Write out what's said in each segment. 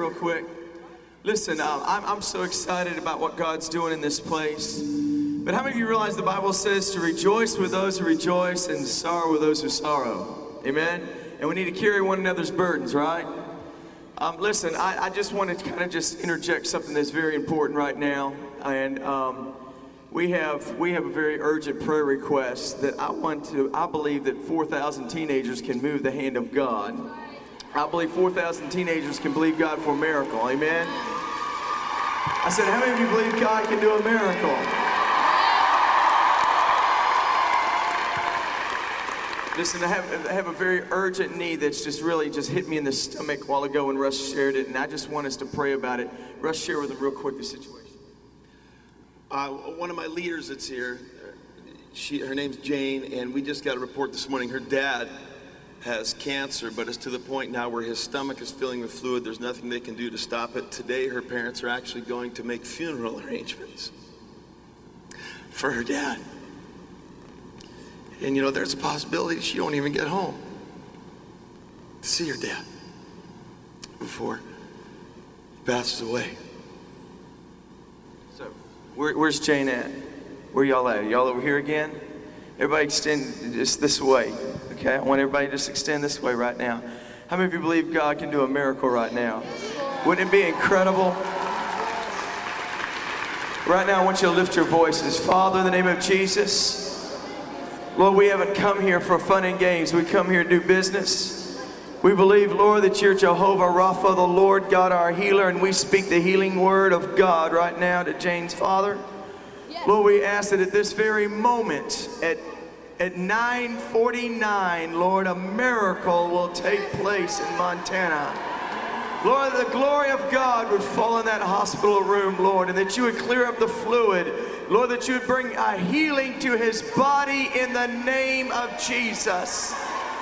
real quick. Listen, uh, I'm, I'm so excited about what God's doing in this place. But how many of you realize the Bible says to rejoice with those who rejoice and sorrow with those who sorrow? Amen? And we need to carry one another's burdens, right? Um, listen, I, I just want to kind of just interject something that's very important right now. And um, we have we have a very urgent prayer request that I want to. I believe that 4,000 teenagers can move the hand of God. I believe 4,000 teenagers can believe God for a miracle. Amen. I said, how many of you believe God can do a miracle? Listen, I have, I have a very urgent need that's just really just hit me in the stomach while ago when Russ shared it, and I just want us to pray about it. Russ, share with them real quick the situation. Uh, one of my leaders that's here, she, her name's Jane, and we just got a report this morning. Her dad has cancer, but it's to the point now where his stomach is filling with fluid. There's nothing they can do to stop it. Today, her parents are actually going to make funeral arrangements for her dad. And you know, there's a possibility she won't even get home to see her dad before he passes away. So, where, where's Jane at? Where y'all at? Y'all over here again? Everybody extend just this way. Okay, I want everybody to just extend this way right now. How many of you believe God can do a miracle right now? Wouldn't it be incredible? Right now, I want you to lift your voices. Father, in the name of Jesus, Lord, we haven't come here for fun and games. We come here to do business. We believe, Lord, that you're Jehovah Rapha, the Lord God, our healer, and we speak the healing word of God right now to Jane's father. Lord, we ask that at this very moment, at at 9:49, Lord, a miracle will take place in Montana. Lord, the glory of God would fall in that hospital room, Lord, and that you would clear up the fluid. Lord, that you would bring a healing to his body in the name of Jesus.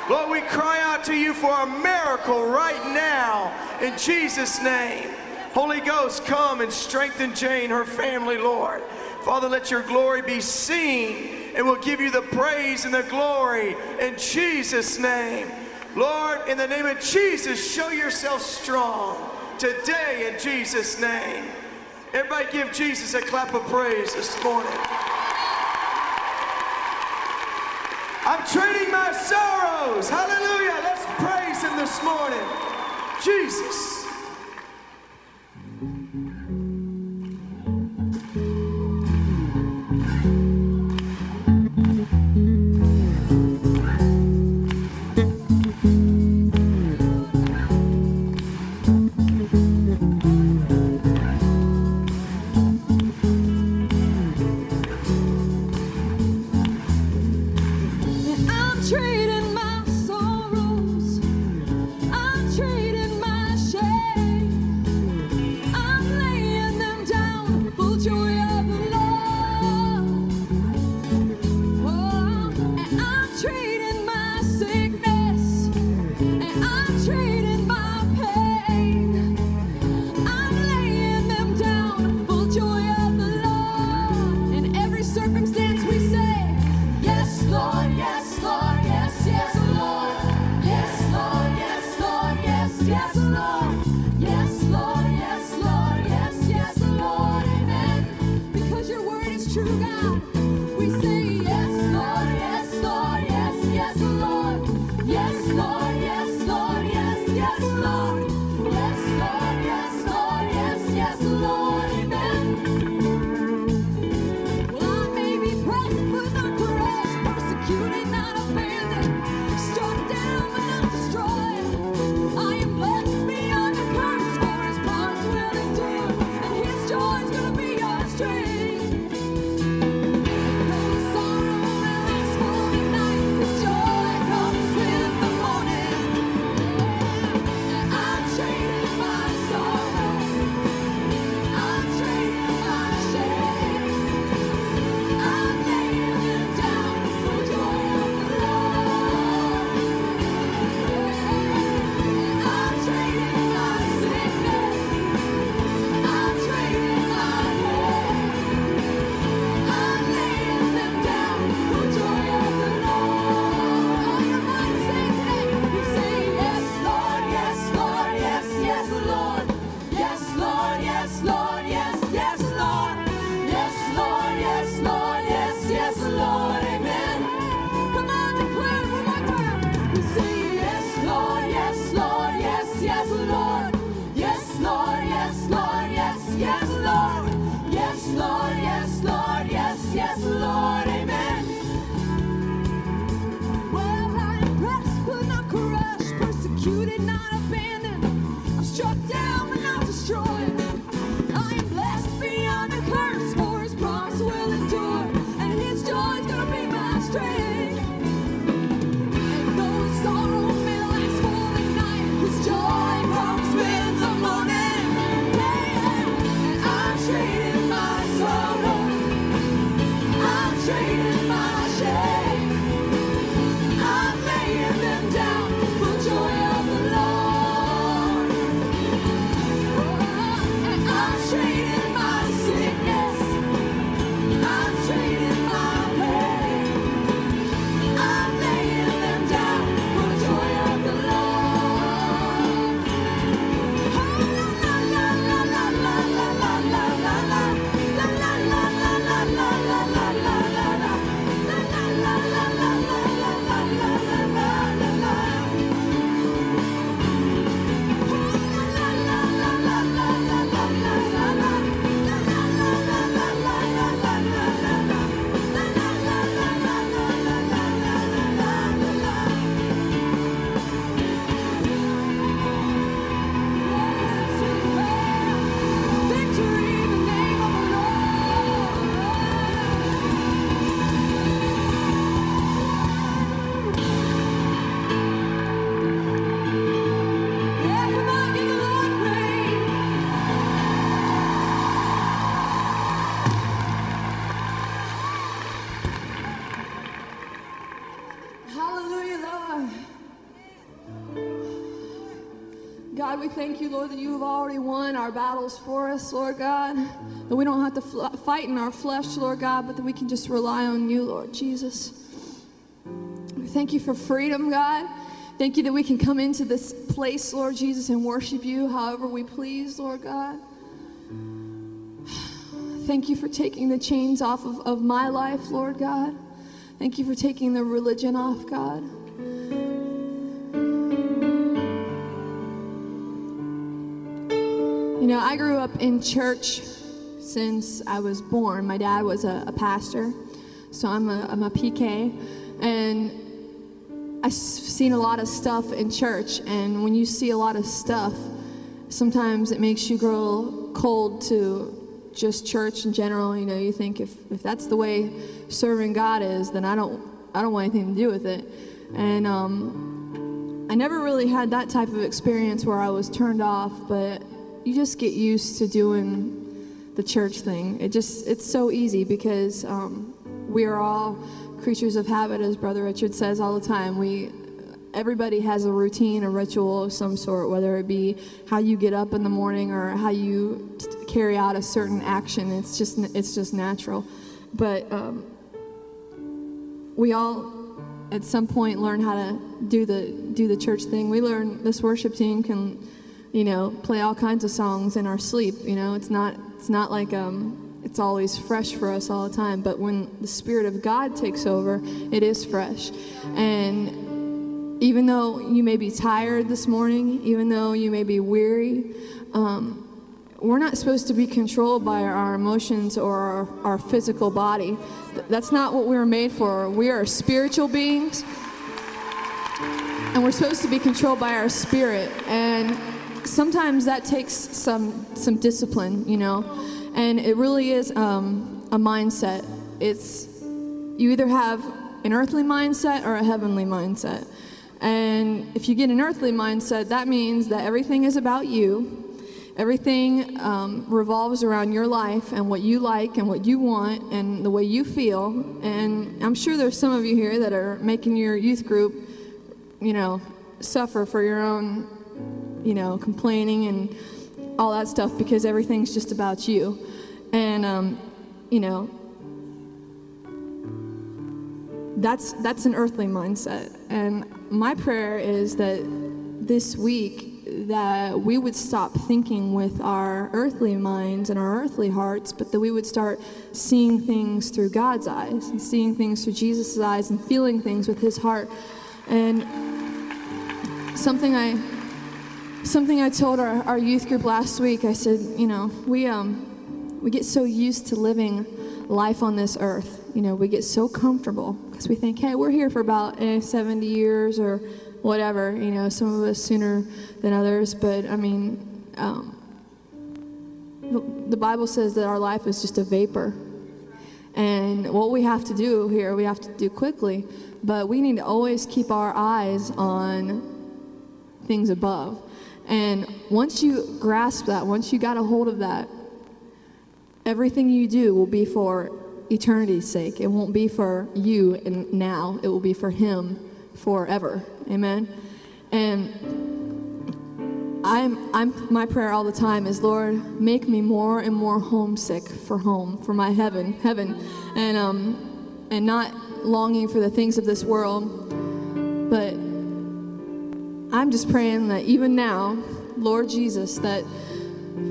Lord, we cry out to you for a miracle right now in Jesus' name. Holy Ghost, come and strengthen Jane, her family, Lord. Father, let your glory be seen and we'll give you the praise and the glory in Jesus' name. Lord, in the name of Jesus, show yourself strong today in Jesus' name. Everybody give Jesus a clap of praise this morning. I'm trading my sorrows. Hallelujah. Let's praise him this morning. Jesus. Battles for us, Lord God. That we don't have to fl- fight in our flesh, Lord God, but that we can just rely on you, Lord Jesus. We thank you for freedom, God. Thank you that we can come into this place, Lord Jesus, and worship you however we please, Lord God. Thank you for taking the chains off of, of my life, Lord God. Thank you for taking the religion off, God. Know, I grew up in church since I was born. My dad was a, a pastor, so I'm a, I'm a PK. And I've seen a lot of stuff in church, and when you see a lot of stuff, sometimes it makes you grow cold to just church in general. You know, you think if, if that's the way serving God is, then I don't I don't want anything to do with it. And um, I never really had that type of experience where I was turned off, but you just get used to doing the church thing. It just it's so easy because um, we are all creatures of habit, as Brother Richard says all the time. We everybody has a routine, a ritual of some sort, whether it be how you get up in the morning or how you carry out a certain action. It's just it's just natural, but um, we all at some point learn how to do the do the church thing. We learn this worship team can, you know, play all kinds of songs in our sleep. You know, it's not it's not like um, it's always fresh for us all the time. But when the Spirit of God takes over, it is fresh. And even though you may be tired this morning, even though you may be weary, um, we're not supposed to be controlled by our emotions or our, our physical body. That's not what we were made for. We are spiritual beings, and we're supposed to be controlled by our spirit. And sometimes that takes some some discipline, you know. And it really is um, a mindset. It's you either have an earthly mindset or a heavenly mindset. And if you get an earthly mindset, that means that everything is about you. Everything um, revolves around your life and what you like and what you want and the way you feel. And I'm sure there's some of you here that are making your youth group, you know, suffer for your own, you know, complaining and all that stuff because everything's just about you. And, um, you know, that's that's an earthly mindset and my prayer is that this week that we would stop thinking with our earthly minds and our earthly hearts but that we would start seeing things through god's eyes and seeing things through jesus' eyes and feeling things with his heart and something i something i told our, our youth group last week i said you know we um we get so used to living life on this earth you know we get so comfortable because we think hey we're here for about eh, 70 years or whatever you know some of us sooner than others but i mean um, the, the bible says that our life is just a vapor. And what we have to do here we have to do quickly but we need to always keep our eyes on things above and once you grasp that once you got a hold of that everything you do will be for eternity's sake. It won't be for you and now, it will be for Him forever. Amen. And I'm, I'm, my prayer all the time is, Lord, make me more and more homesick for home, for my heaven, heaven, and um, and not longing for the things of this world, but I'm just praying that even now, Lord Jesus, that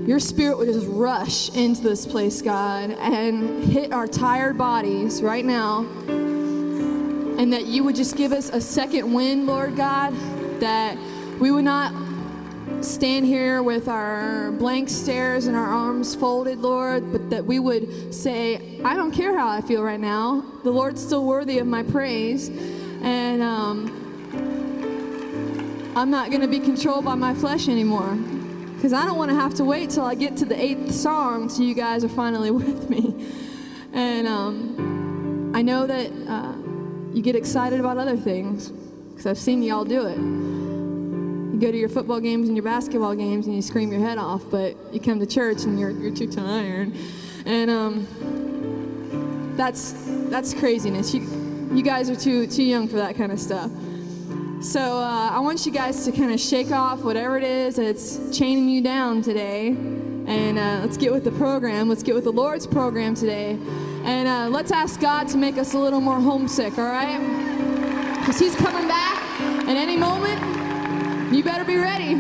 your spirit would just rush into this place, God, and hit our tired bodies right now. And that you would just give us a second wind, Lord God, that we would not stand here with our blank stares and our arms folded, Lord, but that we would say, I don't care how I feel right now. The Lord's still worthy of my praise. And um, I'm not going to be controlled by my flesh anymore because I don't want to have to wait till I get to the eighth song till you guys are finally with me. And um, I know that uh, you get excited about other things because I've seen y'all do it. You go to your football games and your basketball games and you scream your head off, but you come to church and you're, you're too tired. And um, that's, that's craziness. You, You guys are too too young for that kind of stuff. So uh, I want you guys to kind of shake off whatever it is that's chaining you down today, and uh, let's get with the program. Let's get with the Lord's program today, and uh, let's ask God to make us a little more homesick. All right? Because He's coming back, and any moment, you better be ready.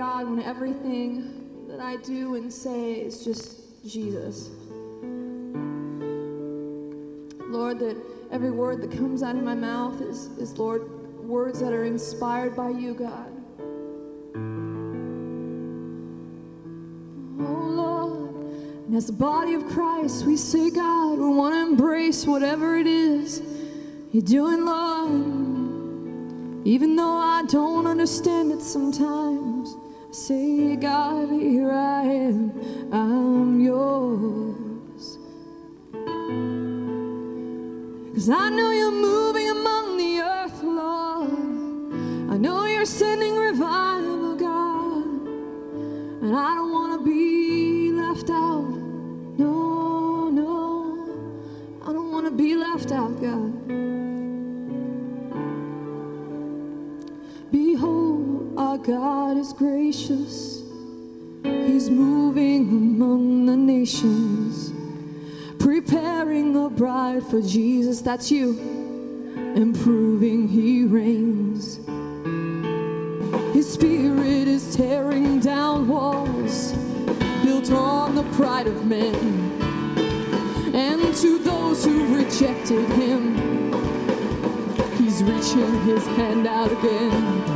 God, when everything that I do and say is just Jesus. Lord, that every word that comes out of my mouth is, is Lord, words that are inspired by you, God. Oh, Lord. And as the body of Christ, we say, God, we want to embrace whatever it is you're doing, Lord. Even though I don't understand it sometimes, say, God, here I am, I'm yours. Cause I know you're moving among the earth, Lord. I know you're sending revival, God. And I don't want to be left out. No, no. I don't want to be left out, God. Our God is gracious. He's moving among the nations, preparing a bride for Jesus. That's you, and proving He reigns. His spirit is tearing down walls built on the pride of men. And to those who rejected Him, He's reaching his hand out again.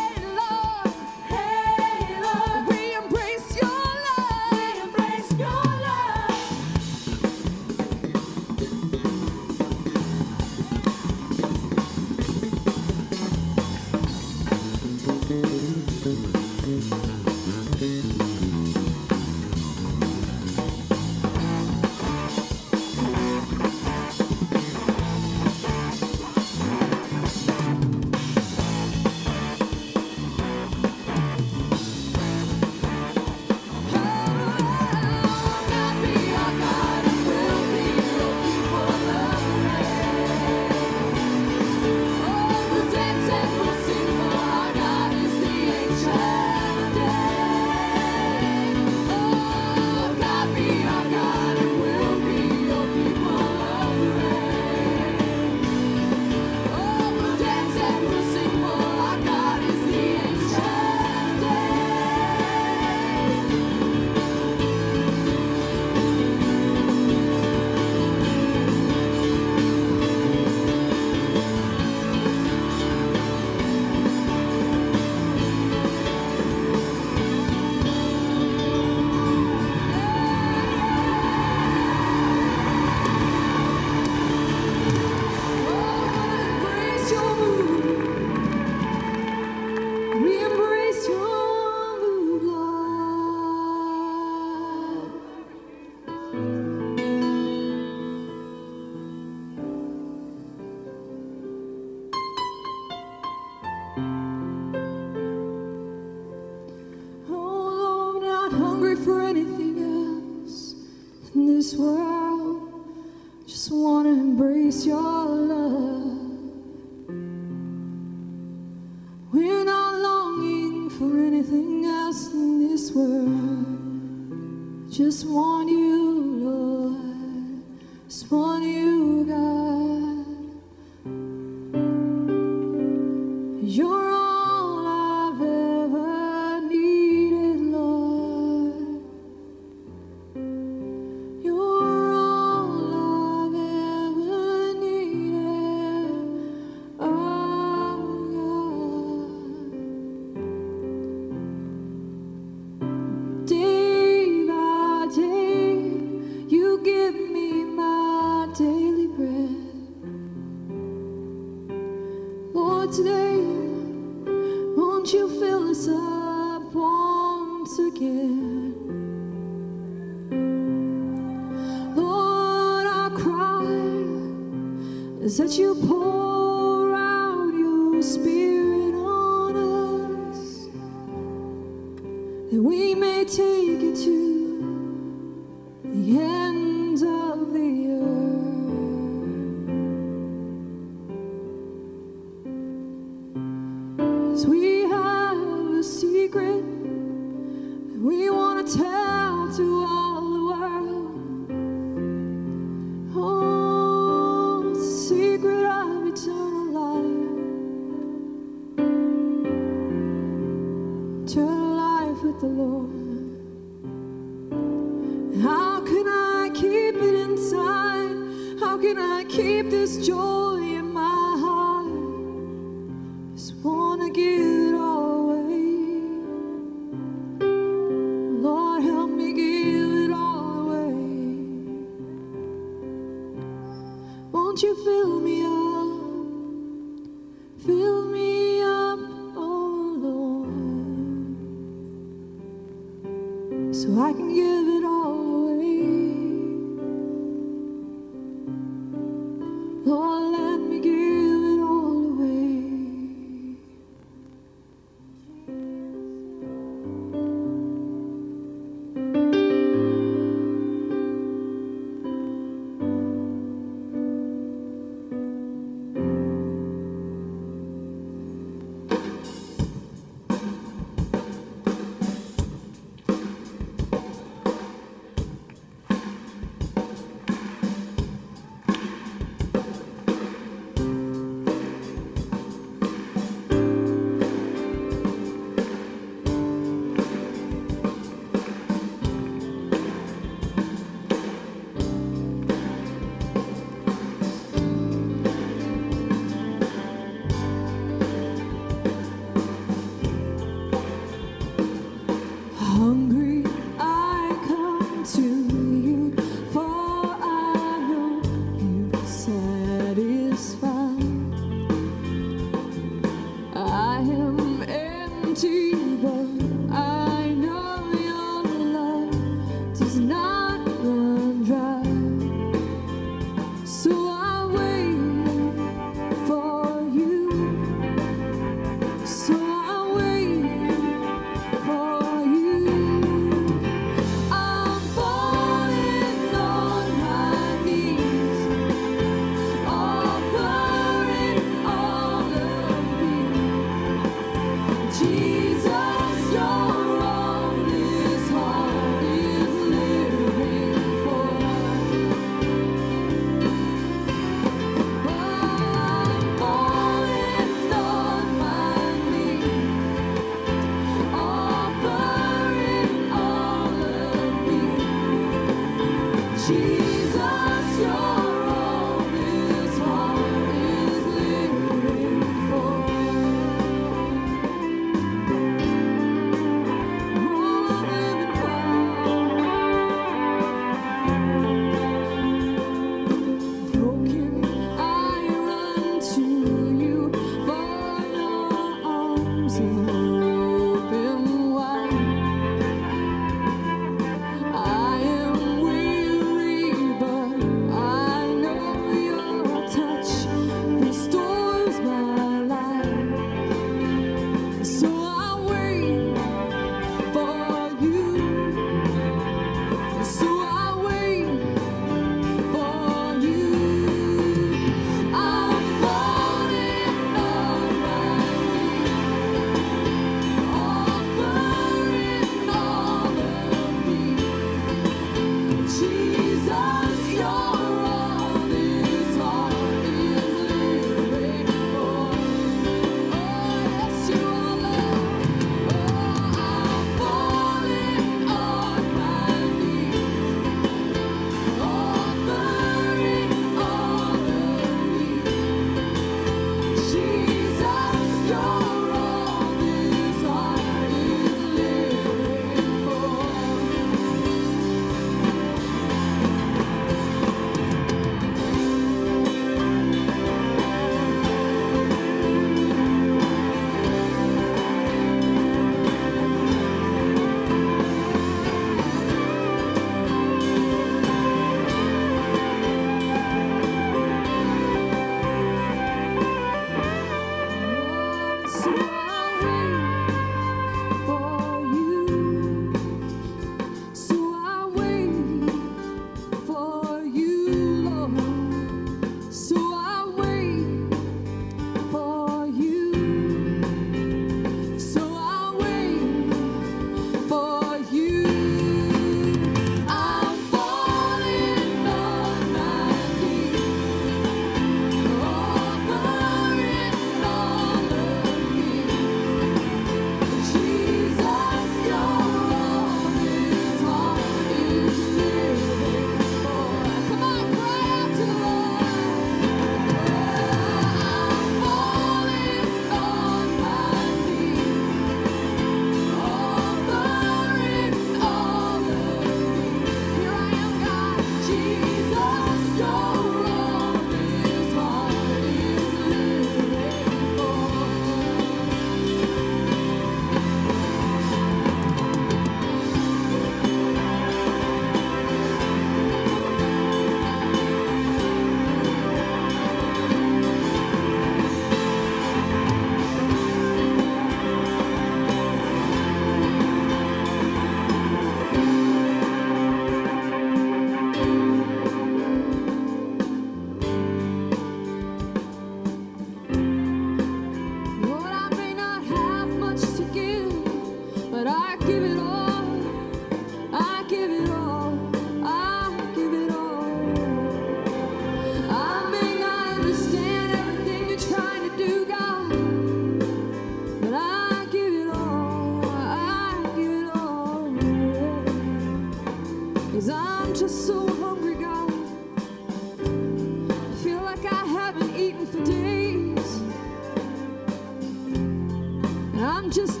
Just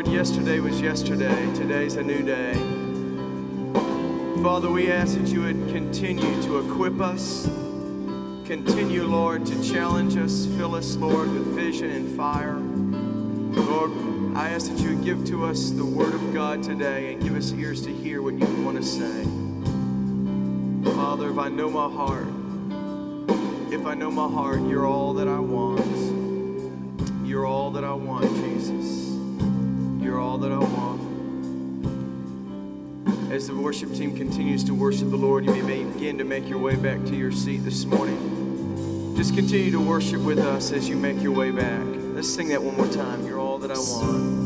Lord, yesterday was yesterday, today's a new day. Father, we ask that you would continue to equip us, continue, Lord, to challenge us, fill us, Lord, with vision and fire. Lord, I ask that you would give to us the word of God today and give us ears to hear what you want to say. Father, if I know my heart, if I know my heart, you're all that I want. The worship team continues to worship the Lord, you may begin to make your way back to your seat this morning. Just continue to worship with us as you make your way back. Let's sing that one more time. You're all that I want.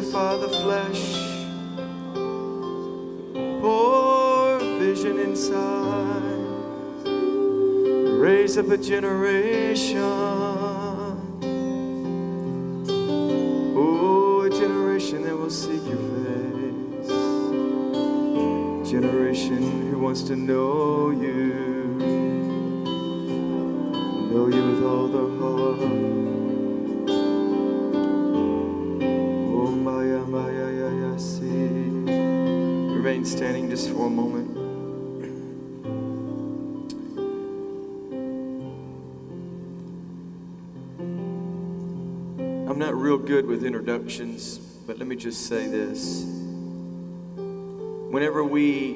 Crucify the flesh. Pour vision inside. Raise up a generation. A moment. I'm not real good with introductions, but let me just say this. Whenever we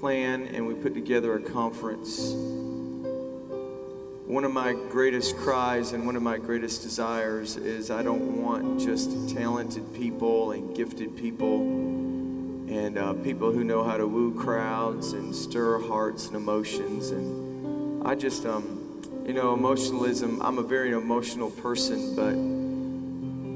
plan and we put together a conference, one of my greatest cries and one of my greatest desires is I don't want just talented people and gifted people and uh, people who know how to woo crowds and stir hearts and emotions. And I just, um, you know, emotionalism, I'm a very emotional person, but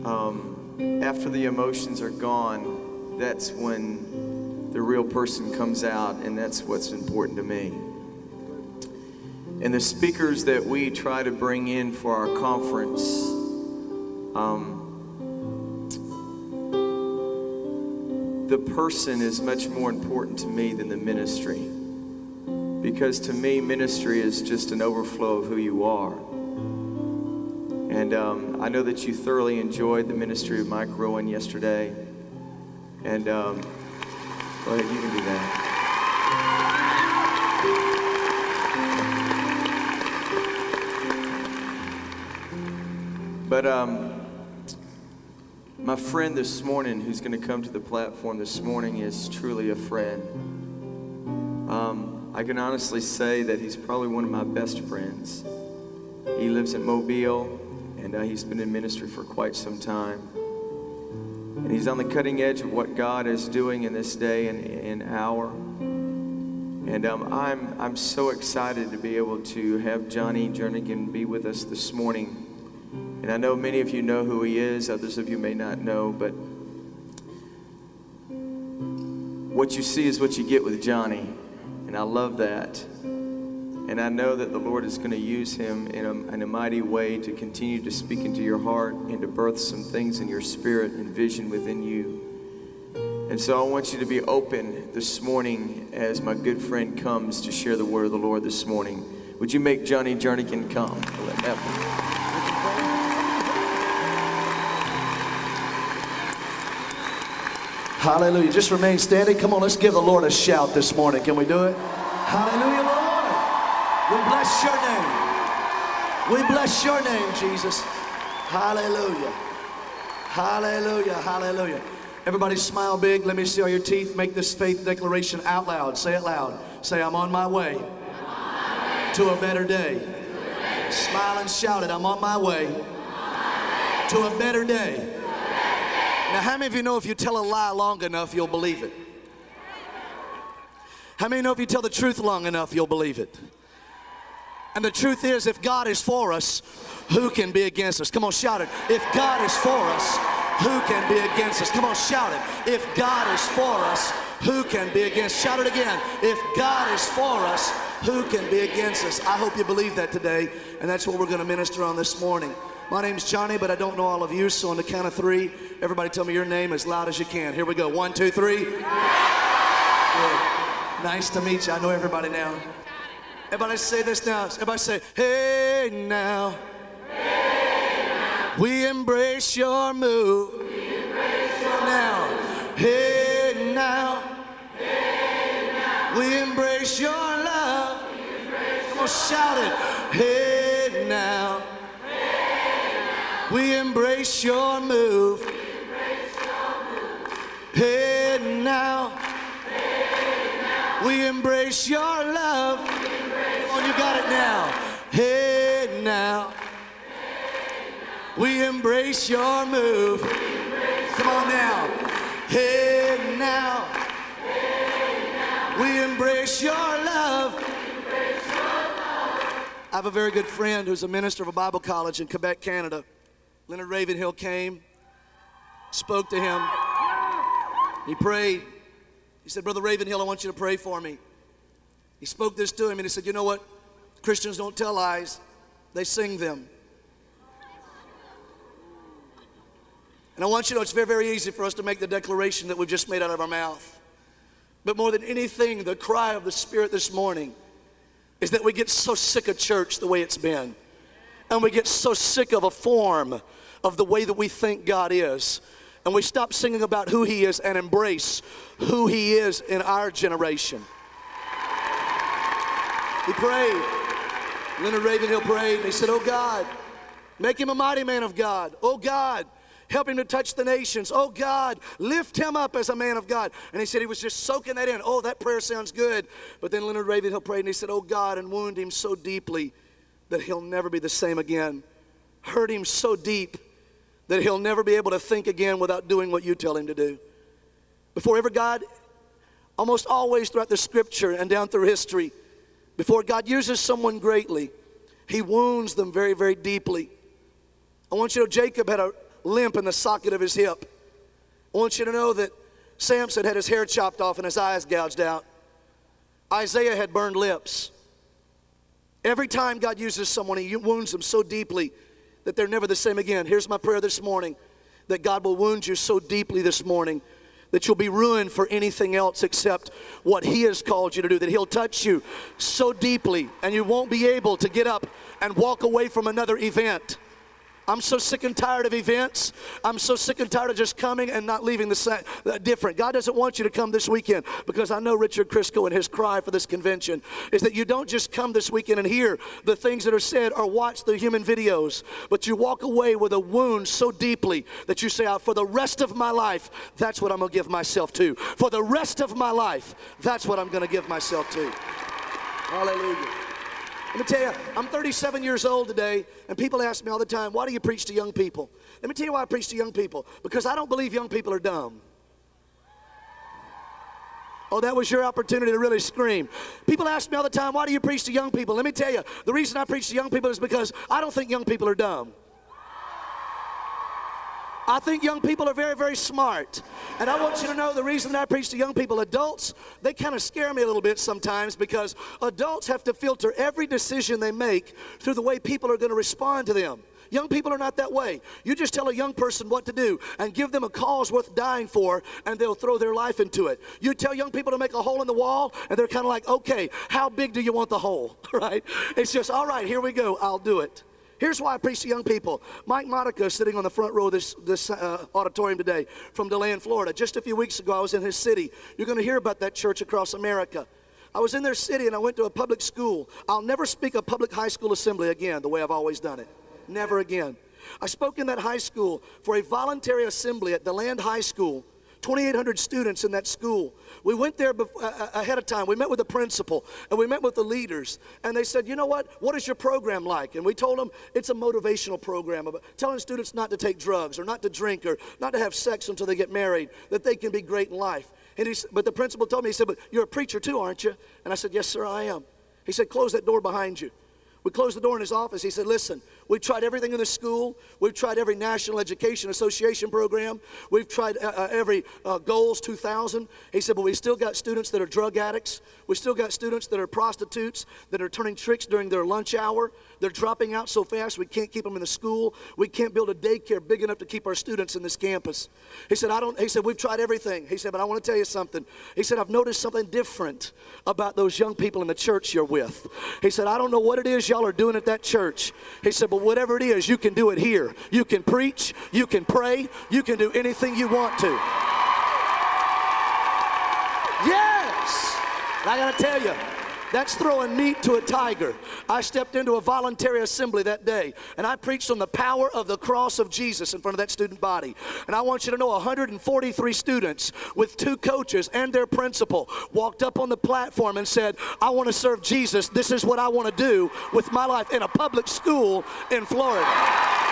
um, after the emotions are gone, that's when the real person comes out, and that's what's important to me. And the speakers that we try to bring in for our conference, um, the person is much more important to me than the ministry. Because to me, ministry is just an overflow of who you are. And um, I know that you thoroughly enjoyed the ministry of Mike Rowan yesterday. And um, go ahead, you can do that. But um, my friend this morning, who's going to come to the platform this morning, is truly a friend. Um, I can honestly say that he's probably one of my best friends. He lives in Mobile, and uh, he's been in ministry for quite some time. And he's on the cutting edge of what God is doing in this day and, and hour. And um, I'm, I'm so excited to be able to have Johnny Jernigan be with us this morning. And I know many of you know who he is, others of you may not know, but what you see is what you get with Johnny. And I love that. And I know that the Lord is going to use him in a, in a mighty way to continue to speak into your heart and to birth some things in your spirit and vision within you. And so I want you to be open this morning as my good friend comes to share the word of the Lord this morning. Would you make Johnny Jernigan come? Hallelujah. Just remain standing. Come on, let's give the Lord a shout this morning. Can we do it? Hallelujah, Lord. We bless your name. We bless your name, Jesus. Hallelujah. Hallelujah. Hallelujah. Everybody smile big. Let me see all your teeth. Make this faith declaration out loud. Say it loud. Say, I'm on my way, on my way. to a better day. A better. Smile and shout it. I'm on my way, on my way. to a better day. Now, how many of you know if you tell a lie long enough, you'll believe it? How many know if you tell the truth long enough, you'll believe it? And the truth is, if God is for us, who can be against us? Come on, shout it. If God is for us, who can be against us? Come on, shout it. If God is for us, who can be against? Shout it again. If God is for us, who can be against us? I hope you believe that today, and that's what we're going to minister on this morning. My name's Johnny, but I don't know all of you, so on the count of three, everybody tell me your name as loud as you can. Here we go. One, two, three. Good. Nice to meet you. I know everybody now. Everybody say this now. Everybody say, hey now. Hey now. We embrace your move. Now. Hey now. Hey now. We embrace your love. Come on, shout it. Hey now. We embrace your move. Hey now. We embrace your love. On, you got it now. Hey now. We embrace your move. Come on now. Hey now. We embrace your love. I have a very good friend who's a minister of a Bible college in Quebec, Canada. Leonard Ravenhill came, spoke to him. He prayed. He said, Brother Ravenhill, I want you to pray for me. He spoke this to him and he said, You know what? Christians don't tell lies, they sing them. And I want you to know it's very, very easy for us to make the declaration that we've just made out of our mouth. But more than anything, the cry of the Spirit this morning is that we get so sick of church the way it's been. And we get so sick of a form of the way that we think God is. And we stop singing about who He is and embrace who He is in our generation. He prayed. Leonard Ravenhill prayed and he said, Oh God, make him a mighty man of God. Oh God, help him to touch the nations. Oh God, lift him up as a man of God. And he said he was just soaking that in. Oh, that prayer sounds good. But then Leonard Ravenhill prayed and he said, Oh God, and wound him so deeply that he'll never be the same again. Hurt him so deep that he'll never be able to think again without doing what you tell him to do. Before ever God, almost always throughout the scripture and down through history, before God uses someone greatly, he wounds them very, very deeply. I want you to know Jacob had a limp in the socket of his hip. I want you to know that Samson had his hair chopped off and his eyes gouged out. Isaiah had burned lips. Every time God uses someone, he wounds them so deeply that they're never the same again. Here's my prayer this morning that God will wound you so deeply this morning that you'll be ruined for anything else except what He has called you to do. That He'll touch you so deeply and you won't be able to get up and walk away from another event. I'm so sick and tired of events. I'm so sick and tired of just coming and not leaving the same, uh, different. God doesn't want you to come this weekend because I know Richard Crisco and his cry for this convention is that you don't just come this weekend and hear the things that are said or watch the human videos, but you walk away with a wound so deeply that you say, oh, for the rest of my life, that's what I'm going to give myself to. For the rest of my life, that's what I'm going to give myself to. Hallelujah. Let me tell you, I'm 37 years old today, and people ask me all the time, why do you preach to young people? Let me tell you why I preach to young people. Because I don't believe young people are dumb. Oh, that was your opportunity to really scream. People ask me all the time, why do you preach to young people? Let me tell you, the reason I preach to young people is because I don't think young people are dumb. I think young people are very, very smart. And I want you to know the reason that I preach to young people, adults, they kind of scare me a little bit sometimes because adults have to filter every decision they make through the way people are going to respond to them. Young people are not that way. You just tell a young person what to do and give them a cause worth dying for, and they'll throw their life into it. You tell young people to make a hole in the wall, and they're kind of like, okay, how big do you want the hole? right? It's just, all right, here we go, I'll do it. Here's why I preach to young people. Mike Monica is sitting on the front row of this, this uh, auditorium today from DeLand, Florida. Just a few weeks ago, I was in his city. You're going to hear about that church across America. I was in their city and I went to a public school. I'll never speak a public high school assembly again the way I've always done it. Never again. I spoke in that high school for a voluntary assembly at DeLand High School 2,800 students in that school. We went there ahead of time. We met with the principal and we met with the leaders. And they said, You know what? What is your program like? And we told them it's a motivational program about telling students not to take drugs or not to drink or not to have sex until they get married, that they can be great in life. And he, but the principal told me, He said, But you're a preacher too, aren't you? And I said, Yes, sir, I am. He said, Close that door behind you. We closed the door in his office. He said, Listen, we've tried everything in the school. We've tried every National Education Association program. We've tried uh, uh, every uh, Goals 2000. He said, But we still got students that are drug addicts. We still got students that are prostitutes, that are turning tricks during their lunch hour. They're dropping out so fast we can't keep them in the school. We can't build a daycare big enough to keep our students in this campus. He said, I don't, he said, we've tried everything. He said, but I want to tell you something. He said, I've noticed something different about those young people in the church you're with. He said, I don't know what it is y'all are doing at that church. He said, but whatever it is, you can do it here. You can preach, you can pray, you can do anything you want to. Yes! And I got to tell you, that's throwing meat to a tiger. I stepped into a voluntary assembly that day and I preached on the power of the cross of Jesus in front of that student body. And I want you to know 143 students with two coaches and their principal walked up on the platform and said, I want to serve Jesus. This is what I want to do with my life in a public school in Florida.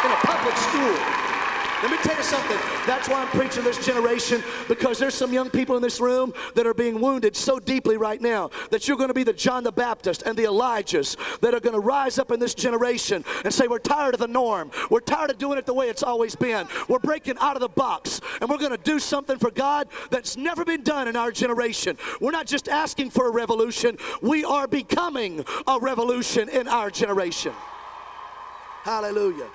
In a public school. Let me tell you something. That's why I'm preaching this generation because there's some young people in this room that are being wounded so deeply right now that you're going to be the John the Baptist and the Elijahs that are going to rise up in this generation and say, We're tired of the norm. We're tired of doing it the way it's always been. We're breaking out of the box and we're going to do something for God that's never been done in our generation. We're not just asking for a revolution, we are becoming a revolution in our generation. Hallelujah.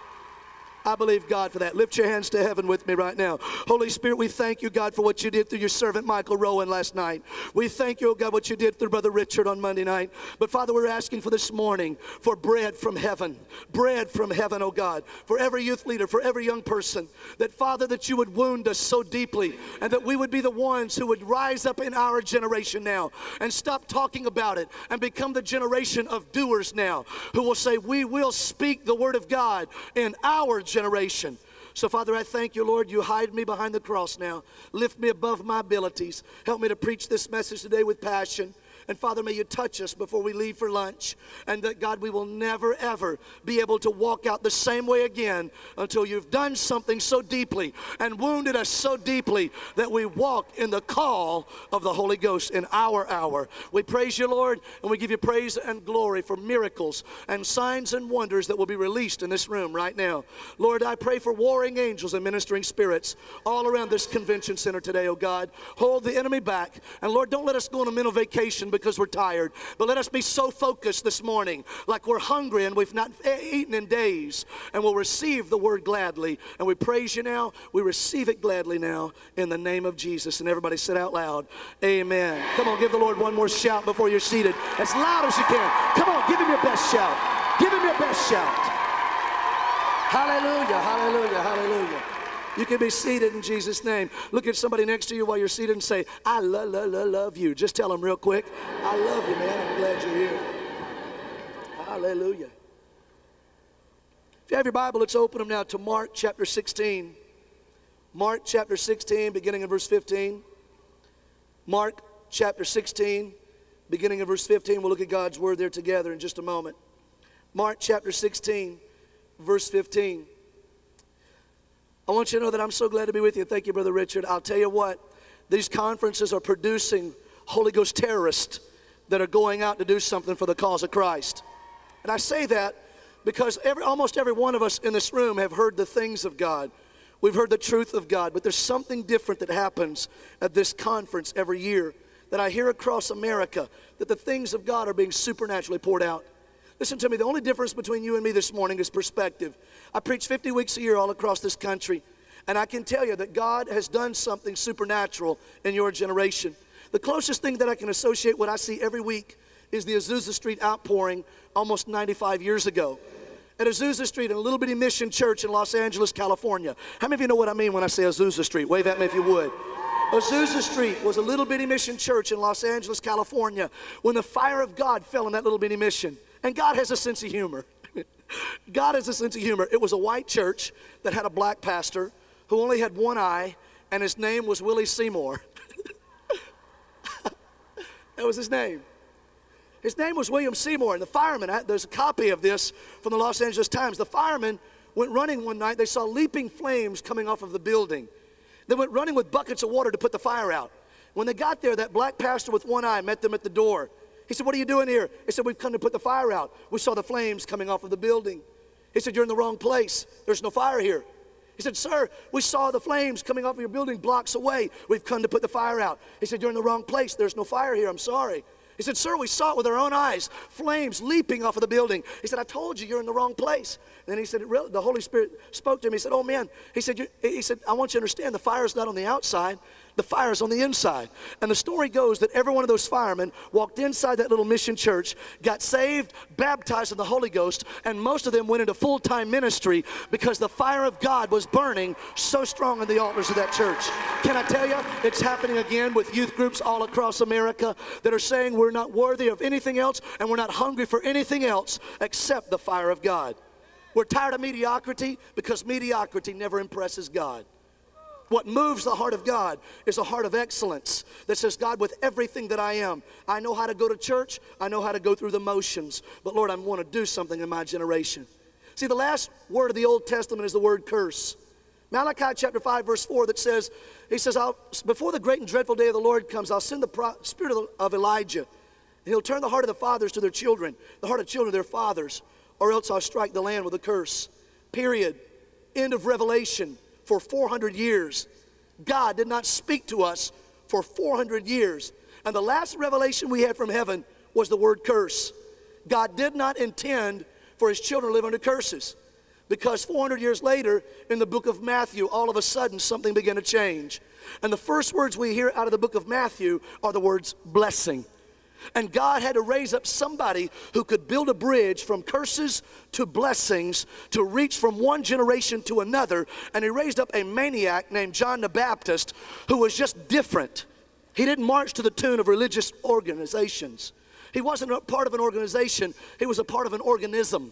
I believe God for that. Lift your hands to heaven with me right now. Holy Spirit, we thank you, God, for what you did through your servant Michael Rowan last night. We thank you, oh God, what you did through Brother Richard on Monday night. But Father, we're asking for this morning for bread from heaven. Bread from heaven, oh God, for every youth leader, for every young person. That, Father, that you would wound us so deeply and that we would be the ones who would rise up in our generation now and stop talking about it and become the generation of doers now who will say, We will speak the word of God in our generation. So, Father, I thank you, Lord. You hide me behind the cross now. Lift me above my abilities. Help me to preach this message today with passion. And Father, may you touch us before we leave for lunch. And that, God, we will never, ever be able to walk out the same way again until you've done something so deeply and wounded us so deeply that we walk in the call of the Holy Ghost in our hour. We praise you, Lord, and we give you praise and glory for miracles and signs and wonders that will be released in this room right now. Lord, I pray for warring angels and ministering spirits all around this convention center today, oh God. Hold the enemy back. And Lord, don't let us go on a mental vacation because we're tired. But let us be so focused this morning, like we're hungry and we've not eaten in days, and we'll receive the word gladly. And we praise you now. We receive it gladly now in the name of Jesus. And everybody said out loud, Amen. Come on, give the Lord one more shout before you're seated, as loud as you can. Come on, give him your best shout. Give him your best shout. Hallelujah, hallelujah, hallelujah. You can be seated in Jesus' name. Look at somebody next to you while you're seated and say, I love, love, love, love you. Just tell them real quick, I love you, man. I'm glad you're here. Hallelujah. If you have your Bible, let's open them now to Mark chapter 16. Mark chapter 16, beginning in verse 15. Mark chapter 16, beginning of verse 15. We'll look at God's word there together in just a moment. Mark chapter 16, verse 15. I want you to know that I'm so glad to be with you. Thank you, Brother Richard. I'll tell you what, these conferences are producing Holy Ghost terrorists that are going out to do something for the cause of Christ. And I say that because every, almost every one of us in this room have heard the things of God. We've heard the truth of God, but there's something different that happens at this conference every year that I hear across America that the things of God are being supernaturally poured out. Listen to me, the only difference between you and me this morning is perspective. I preach 50 weeks a year all across this country, and I can tell you that God has done something supernatural in your generation. The closest thing that I can associate what I see every week is the Azusa Street outpouring almost 95 years ago. At Azusa Street in a little bitty mission church in Los Angeles, California. How many of you know what I mean when I say Azusa Street? Wave at me if you would. Azusa Street was a little bitty mission church in Los Angeles, California, when the fire of God fell in that little bitty mission. And God has a sense of humor. God has a sense of humor. It was a white church that had a black pastor who only had one eye, and his name was Willie Seymour. that was his name. His name was William Seymour, and the fireman, there's a copy of this from the Los Angeles Times. The firemen went running one night. They saw leaping flames coming off of the building. They went running with buckets of water to put the fire out. When they got there, that black pastor with one eye met them at the door. He said, What are you doing here? He said, We've come to put the fire out. We saw the flames coming off of the building. He said, You're in the wrong place. There's no fire here. He said, Sir, we saw the flames coming off of your building blocks away. We've come to put the fire out. He said, You're in the wrong place. There's no fire here. I'm sorry. He said, Sir, we saw it with our own eyes, flames leaping off of the building. He said, I told you you're in the wrong place. And then he said, The Holy Spirit spoke to him. He said, Oh man, he said, he said, I want you to understand the fire is not on the outside, the fire is on the inside. And the story goes that every one of those firemen walked inside that little mission church, got saved, baptized in the Holy Ghost, and most of them went into full time ministry because the fire of God was burning so strong in the altars of that church. Can I tell you, it's happening again with youth groups all across America that are saying we're not worthy of anything else and we're not hungry for anything else except the fire of God. We're tired of mediocrity because mediocrity never impresses God. What moves the heart of God is a heart of excellence that says, God, with everything that I am, I know how to go to church, I know how to go through the motions, but Lord, I want to do something in my generation. See, the last word of the Old Testament is the word curse. Malachi chapter 5, verse 4, that says, He says, Before the great and dreadful day of the Lord comes, I'll send the spirit of, of Elijah. He'll turn the heart of the fathers to their children, the heart of children to their fathers, or else I'll strike the land with a curse. Period. End of Revelation for 400 years. God did not speak to us for 400 years. And the last revelation we had from heaven was the word curse. God did not intend for his children to live under curses. Because 400 years later, in the book of Matthew, all of a sudden something began to change. And the first words we hear out of the book of Matthew are the words blessing. And God had to raise up somebody who could build a bridge from curses to blessings to reach from one generation to another. And He raised up a maniac named John the Baptist who was just different. He didn't march to the tune of religious organizations. He wasn't a part of an organization, he was a part of an organism.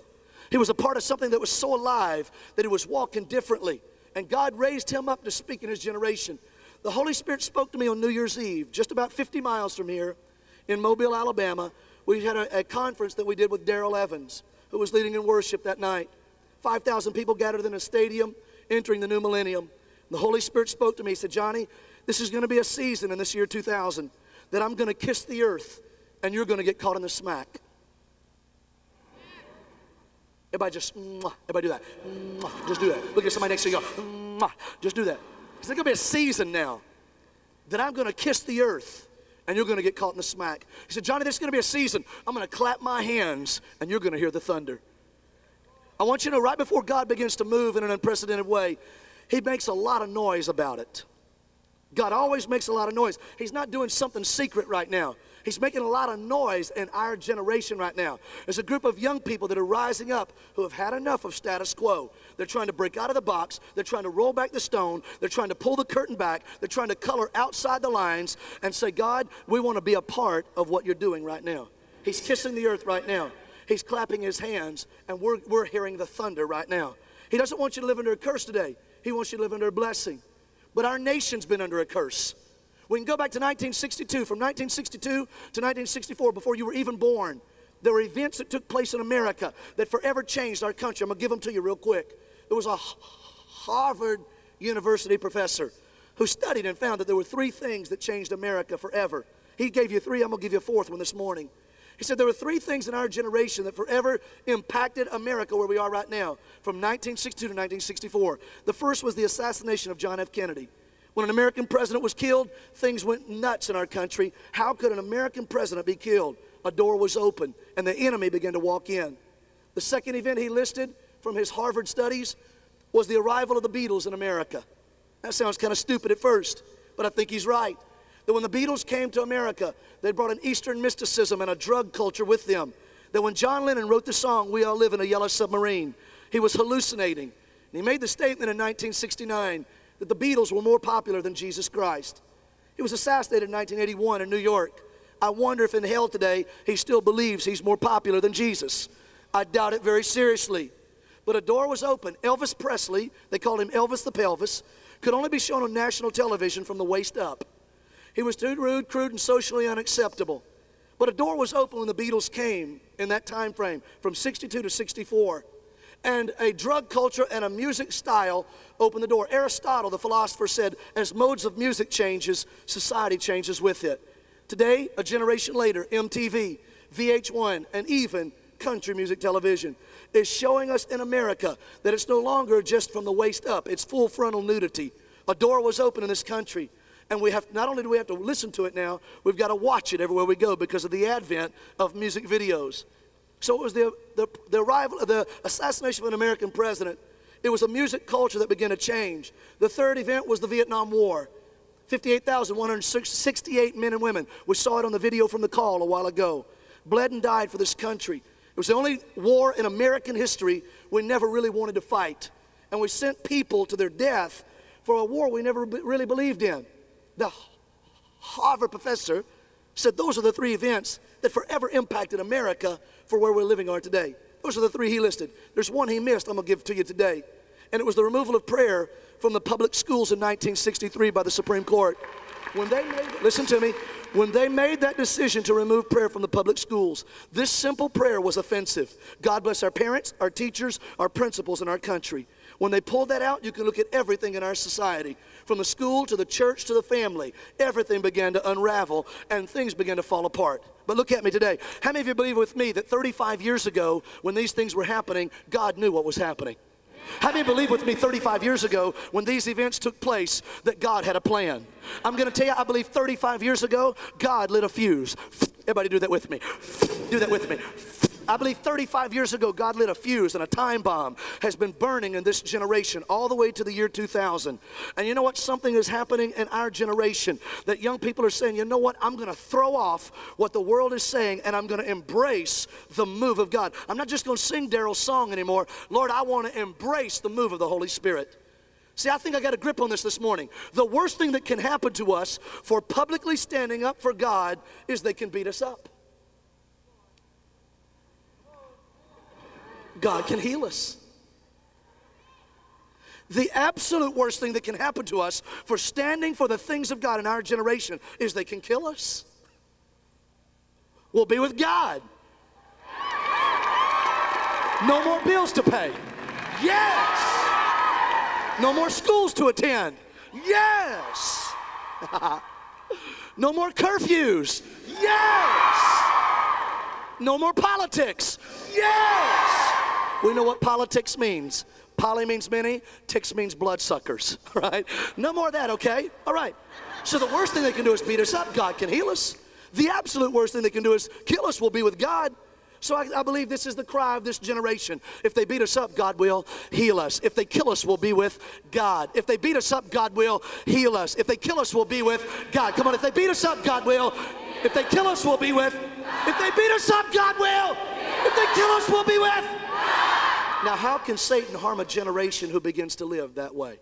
He was a part of something that was so alive that he was walking differently. And God raised him up to speak in his generation. The Holy Spirit spoke to me on New Year's Eve, just about 50 miles from here in Mobile, Alabama. We had a, a conference that we did with Darrell Evans, who was leading in worship that night. 5,000 people gathered in a stadium entering the new millennium. The Holy Spirit spoke to me. He said, Johnny, this is going to be a season in this year 2000 that I'm going to kiss the earth and you're going to get caught in the smack. Everybody just, everybody do that. Just do that. Look at somebody next to you. Go, just do that. It's going to be a season now that I'm going to kiss the earth and you're going to get caught in the smack. He said, Johnny, this is going to be a season. I'm going to clap my hands and you're going to hear the thunder. I want you to know right before God begins to move in an unprecedented way, He makes a lot of noise about it. God always makes a lot of noise. He's not doing something secret right now. He's making a lot of noise in our generation right now. There's a group of young people that are rising up who have had enough of status quo. They're trying to break out of the box. They're trying to roll back the stone. They're trying to pull the curtain back. They're trying to color outside the lines and say, God, we want to be a part of what you're doing right now. He's kissing the earth right now. He's clapping his hands, and we're, we're hearing the thunder right now. He doesn't want you to live under a curse today. He wants you to live under a blessing. But our nation's been under a curse. We can go back to 1962. From 1962 to 1964, before you were even born, there were events that took place in America that forever changed our country. I'm going to give them to you real quick. There was a Harvard University professor who studied and found that there were three things that changed America forever. He gave you three, I'm going to give you a fourth one this morning. He said there were three things in our generation that forever impacted America where we are right now, from 1962 to 1964. The first was the assassination of John F. Kennedy. When an American president was killed, things went nuts in our country. How could an American president be killed? A door was open and the enemy began to walk in. The second event he listed from his Harvard studies was the arrival of the Beatles in America. That sounds kind of stupid at first, but I think he's right. That when the Beatles came to America, they brought an Eastern mysticism and a drug culture with them. That when John Lennon wrote the song, We All Live in a Yellow Submarine, he was hallucinating. And he made the statement in 1969 that the Beatles were more popular than Jesus Christ. He was assassinated in 1981 in New York. I wonder if in hell today he still believes he's more popular than Jesus. I doubt it very seriously. But a door was open. Elvis Presley, they called him Elvis the Pelvis, could only be shown on national television from the waist up. He was too rude, crude, and socially unacceptable. But a door was open when the Beatles came in that time frame, from 62 to 64 and a drug culture and a music style opened the door. Aristotle, the philosopher, said, as modes of music changes, society changes with it. Today, a generation later, MTV, VH1, and even country music television is showing us in America that it's no longer just from the waist up, it's full frontal nudity. A door was open in this country. And we have not only do we have to listen to it now, we've got to watch it everywhere we go because of the advent of music videos. So it was the, the, the arrival, the assassination of an American president. It was a music culture that began to change. The third event was the Vietnam War. 58,168 men and women. We saw it on the video from the call a while ago. Bled and died for this country. It was the only war in American history we never really wanted to fight. And we sent people to their death for a war we never really believed in. The Harvard professor said those are the three events that forever impacted America for where we're living are today. Those are the three he listed. There's one he missed, I'm going to give to you today. And it was the removal of prayer from the public schools in 1963 by the Supreme Court. When they made, listen to me, when they made that decision to remove prayer from the public schools, this simple prayer was offensive. God bless our parents, our teachers, our principals and our country. When they pulled that out, you can look at everything in our society from the school to the church to the family. Everything began to unravel and things began to fall apart. But look at me today. How many of you believe with me that 35 years ago, when these things were happening, God knew what was happening? How many believe with me 35 years ago when these events took place that God had a plan? I'm going to tell you, I believe 35 years ago, God lit a fuse. Everybody do that with me. Do that with me. I believe 35 years ago, God lit a fuse and a time bomb has been burning in this generation all the way to the year 2000. And you know what? Something is happening in our generation that young people are saying, you know what? I'm going to throw off what the world is saying and I'm going to embrace the move of God. I'm not just going to sing Darrell's song anymore. Lord, I want to embrace the move of the Holy Spirit. See, I think I got a grip on this this morning. The worst thing that can happen to us for publicly standing up for God is they can beat us up. God can heal us. The absolute worst thing that can happen to us for standing for the things of God in our generation is they can kill us. We'll be with God. No more bills to pay. Yes. No more schools to attend. Yes. no more curfews. Yes. No more politics. Yes. We know what politics means. Poly means many, ticks means bloodsuckers, right? No more of that, okay? All right. So the worst thing they can do is beat us up. God can heal us. The absolute worst thing they can do is kill us. We'll be with God. So I, I, believe this is the cry of this generation. If they beat us up, God will heal us. If they kill us, we'll be with God. If they beat us up, God will heal us. If they kill us, we'll be with God. Come on, if they beat us up, God will. If they kill us, we'll be with. If they beat us up, God will. If they kill us, we'll be with. Now, how can Satan harm a generation who begins to live that way?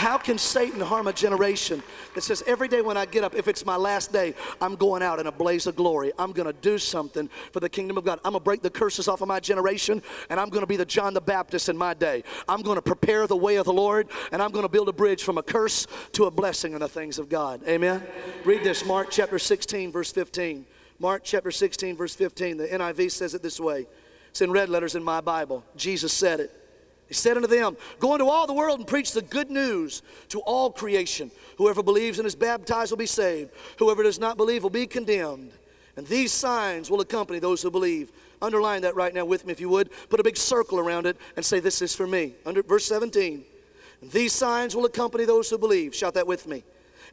How can Satan harm a generation that says every day when I get up, if it's my last day, I'm going out in a blaze of glory. I'm going to do something for the kingdom of God. I'm going to break the curses off of my generation and I'm going to be the John the Baptist in my day. I'm going to prepare the way of the Lord and I'm going to build a bridge from a curse to a blessing in the things of God. Amen. Read this Mark chapter 16 verse 15. Mark chapter 16 verse 15. The NIV says it this way. It's in red letters in my Bible. Jesus said it. He said unto them, Go into all the world and preach the good news to all creation. Whoever believes and is baptized will be saved. Whoever does not believe will be condemned. And these signs will accompany those who believe. Underline that right now with me if you would. Put a big circle around it and say, This is for me. Under verse 17. These signs will accompany those who believe. Shout that with me.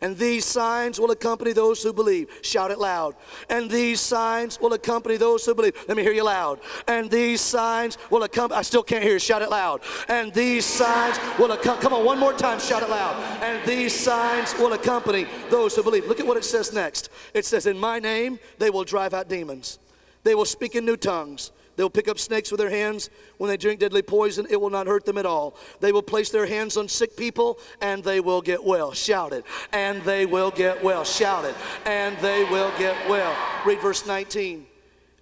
And these signs will accompany those who believe. Shout it loud. And these signs will accompany those who believe. Let me hear you loud. And these signs will accompany, I still can't hear you. Shout it loud. And these signs will accompany, come on, one more time, shout it loud. And these signs will accompany those who believe. Look at what it says next. It says, In my name, they will drive out demons, they will speak in new tongues. They'll pick up snakes with their hands. When they drink deadly poison, it will not hurt them at all. They will place their hands on sick people and they will get well. Shout it. And they will get well. Shout it. And they will get well. Read verse 19.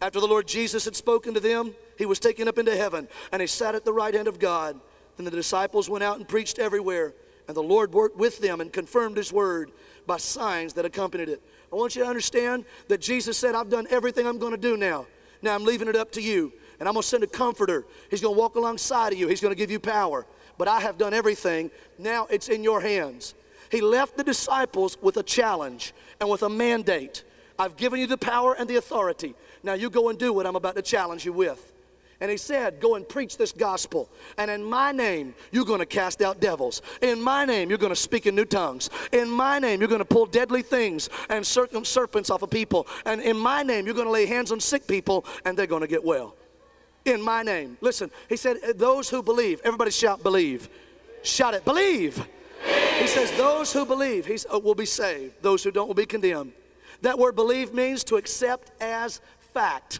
After the Lord Jesus had spoken to them, he was taken up into heaven and he sat at the right hand of God. Then the disciples went out and preached everywhere. And the Lord worked with them and confirmed his word by signs that accompanied it. I want you to understand that Jesus said, I've done everything I'm going to do now. Now I'm leaving it up to you. And I'm going to send a comforter. He's going to walk alongside of you. He's going to give you power. But I have done everything. Now it's in your hands. He left the disciples with a challenge and with a mandate. I've given you the power and the authority. Now you go and do what I'm about to challenge you with. And he said, Go and preach this gospel. And in my name, you're going to cast out devils. In my name, you're going to speak in new tongues. In my name, you're going to pull deadly things and serpents off of people. And in my name, you're going to lay hands on sick people and they're going to get well. In my name. Listen, he said, Those who believe, everybody shout, believe. Shout it, believe. believe. He says, Those who believe he's, uh, will be saved, those who don't will be condemned. That word believe means to accept as fact.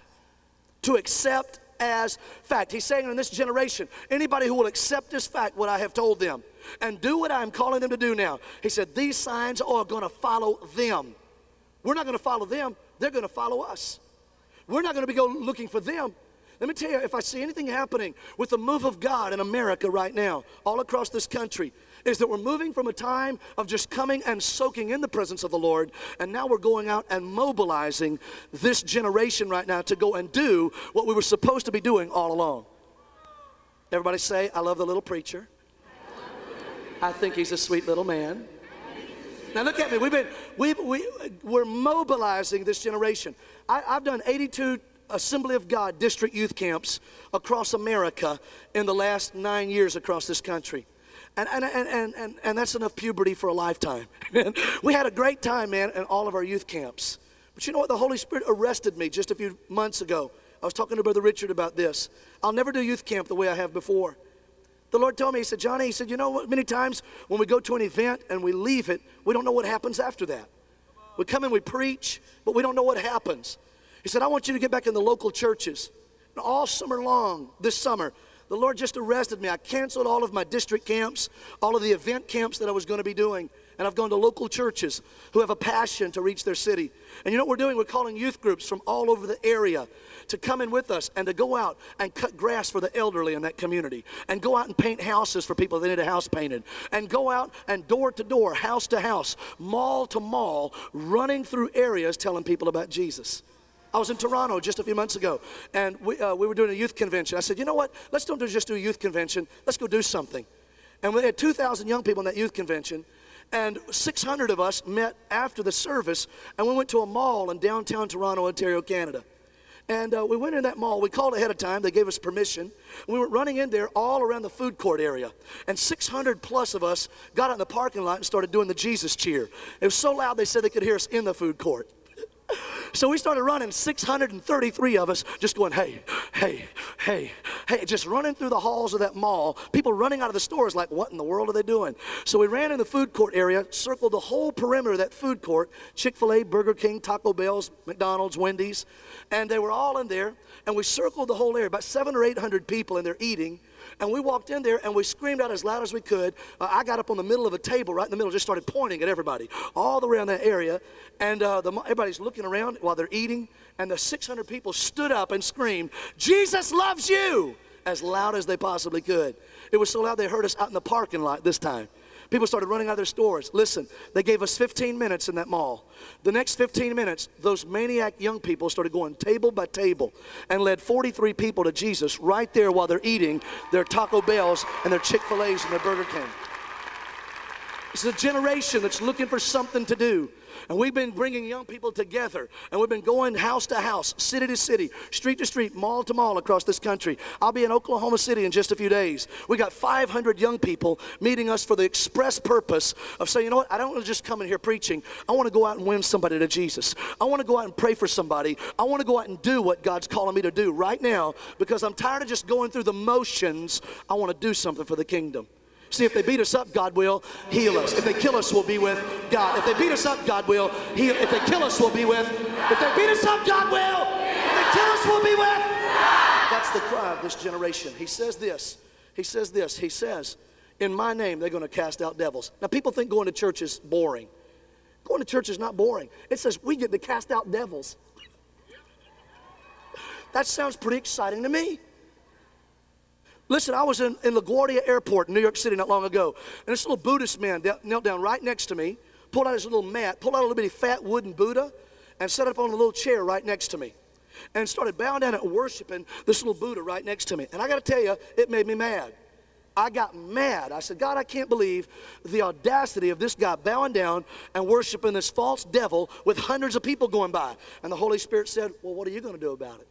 To accept as fact. He's saying in this generation, anybody who will accept this fact, what I have told them, and do what I'm calling them to do now, he said, these signs are going to follow them. We're not going to follow them, they're going to follow us. We're not going to be go looking for them. Let me tell you, if I see anything happening with the move of God in America right now, all across this country, is that we're moving from a time of just coming and soaking in the presence of the Lord, and now we're going out and mobilizing this generation right now to go and do what we were supposed to be doing all along. Everybody say, I love the little preacher. I think he's a sweet little man. Now look at me. We've been we we we're mobilizing this generation. I, I've done 82 Assembly of God district youth camps across America in the last nine years across this country. And, and, and, and, and, that's enough puberty for a lifetime. we had a great time, man, in all of our youth camps. But you know what? The Holy Spirit arrested me just a few months ago. I was talking to Brother Richard about this. I'll never do youth camp the way I have before. The Lord told me, He said, Johnny, He said, you know what? Many times when we go to an event and we leave it, we don't know what happens after that. We come and we preach, but we don't know what happens. He said, I want you to get back in the local churches. And all summer long, this summer, the Lord just arrested me. I canceled all of my district camps, all of the event camps that I was going to be doing. And I've gone to local churches who have a passion to reach their city. And you know what we're doing? We're calling youth groups from all over the area to come in with us and to go out and cut grass for the elderly in that community. And go out and paint houses for people that need a house painted. And go out and door to door, house to house, mall to mall, running through areas telling people about Jesus. I was in Toronto just a few months ago, and we, uh, we were doing a youth convention. I said, you know what? Let's don't do, just do a youth convention. Let's go do something. And we had 2,000 young people in that youth convention, and 600 of us met after the service, and we went to a mall in downtown Toronto, Ontario, Canada. And uh, we went in that mall. We called ahead of time. They gave us permission. We were running in there all around the food court area. And 600 plus of us got out in the parking lot and started doing the Jesus cheer. It was so loud they said they could hear us in the food court. So we started running, 633 of us just going, hey, hey, hey, hey, just running through the halls of that mall. People running out of the stores like, what in the world are they doing? So we ran in the food court area, circled the whole perimeter of that food court Chick fil A, Burger King, Taco Bell's, McDonald's, Wendy's, and they were all in there. And we circled the whole area, about seven or 800 people in there eating. And we walked in there and we screamed out as loud as we could. Uh, I got up on the middle of a table right in the middle, just started pointing at everybody all around that area. And uh, the, everybody's looking around while they're eating. And the 600 people stood up and screamed, Jesus loves you, as loud as they possibly could. It was so loud they heard us out in the parking lot this time. People started running out of their stores. Listen, they gave us 15 minutes in that mall. The next 15 minutes, those maniac young people started going table by table and led 43 people to Jesus right there while they're eating their Taco Bells and their Chick fil A's and their Burger King. It's a generation that's looking for something to do. And we've been bringing young people together, and we've been going house to house, city to city, street to street, mall to mall across this country. I'll be in Oklahoma City in just a few days. We got 500 young people meeting us for the express purpose of saying, you know what, I don't want to just come in here preaching. I want to go out and win somebody to Jesus. I want to go out and pray for somebody. I want to go out and do what God's calling me to do right now because I'm tired of just going through the motions. I want to do something for the kingdom. See, if they beat us up, God will heal us. If they kill us, we'll be with God. If they beat us up, God will heal. If they kill us, we'll be with. If they beat us up, God will. If they kill us, we'll be with. That's the cry of this generation. He says this. He says this. He says, in my name, they're going to cast out devils. Now, people think going to church is boring. Going to church is not boring. It says we get to cast out devils. That sounds pretty exciting to me. Listen, I was in, in LaGuardia Airport in New York City not long ago, and this little Buddhist man knelt down right next to me, pulled out his little mat, pulled out a little bitty fat wooden Buddha, and set it up on a little chair right next to me, and started bowing down and worshiping this little Buddha right next to me. And I got to tell you, it made me mad. I got mad. I said, God, I can't believe the audacity of this guy bowing down and worshiping this false devil with hundreds of people going by. And the Holy Spirit said, Well, what are you going to do about it?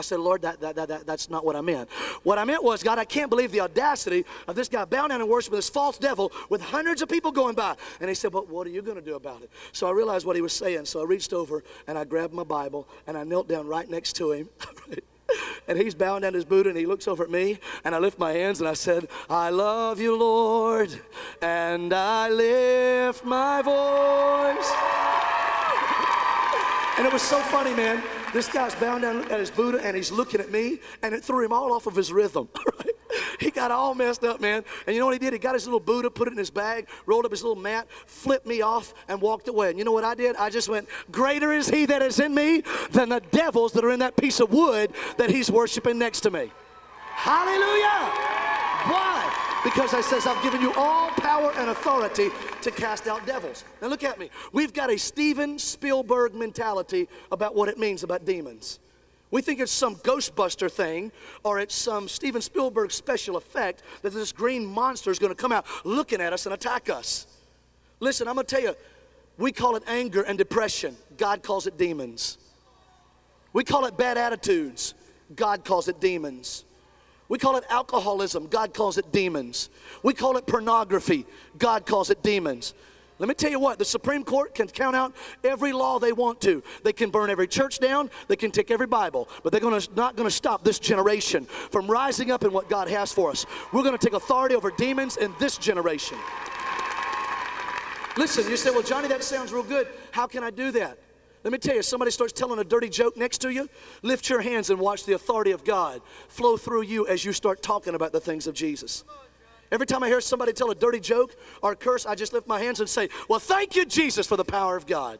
I said, Lord, that, that, that, that, that's not what I meant. What I meant was, God, I can't believe the audacity of this guy bowing down and worshiping this false devil with hundreds of people going by. And he said, But what are you going to do about it? So I realized what he was saying. So I reached over and I grabbed my Bible and I knelt down right next to him. and he's bowing down his Buddha and he looks over at me and I lift my hands and I said, I love you, Lord, and I lift my voice. and it was so funny, man. This guy's bowing down at his Buddha and he's looking at me, and it threw him all off of his rhythm. He got all messed up, man. And you know what he did? He got his little Buddha, put it in his bag, rolled up his little mat, flipped me off, and walked away. And you know what I did? I just went, Greater is he that is in me than the devils that are in that piece of wood that he's worshiping next to me. Hallelujah! Why? Because I says, I've given you all power and authority to cast out devils. Now look at me. We've got a Steven Spielberg mentality about what it means about demons. We think it's some Ghostbuster thing or it's some Steven Spielberg special effect that this green monster is going to come out looking at us and attack us. Listen, I'm going to tell you, we call it anger and depression. God calls it demons. We call it bad attitudes. God calls it demons. We call it alcoholism. God calls it demons. We call it pornography. God calls it demons. Let me tell you what, the Supreme Court can count out every law they want to. They can burn every church down, they can take every Bible, but they're gonna, not going to stop this generation from rising up in what God has for us. We're going to take authority over demons in this generation. Listen, you say, well, Johnny, that sounds real good. How can I do that? Let me tell you, somebody starts telling a dirty joke next to you, lift your hands and watch the authority of God flow through you as you start talking about the things of Jesus. Every time I hear somebody tell a dirty joke or curse, I just lift my hands and say, Well, thank you, Jesus, for the power of God.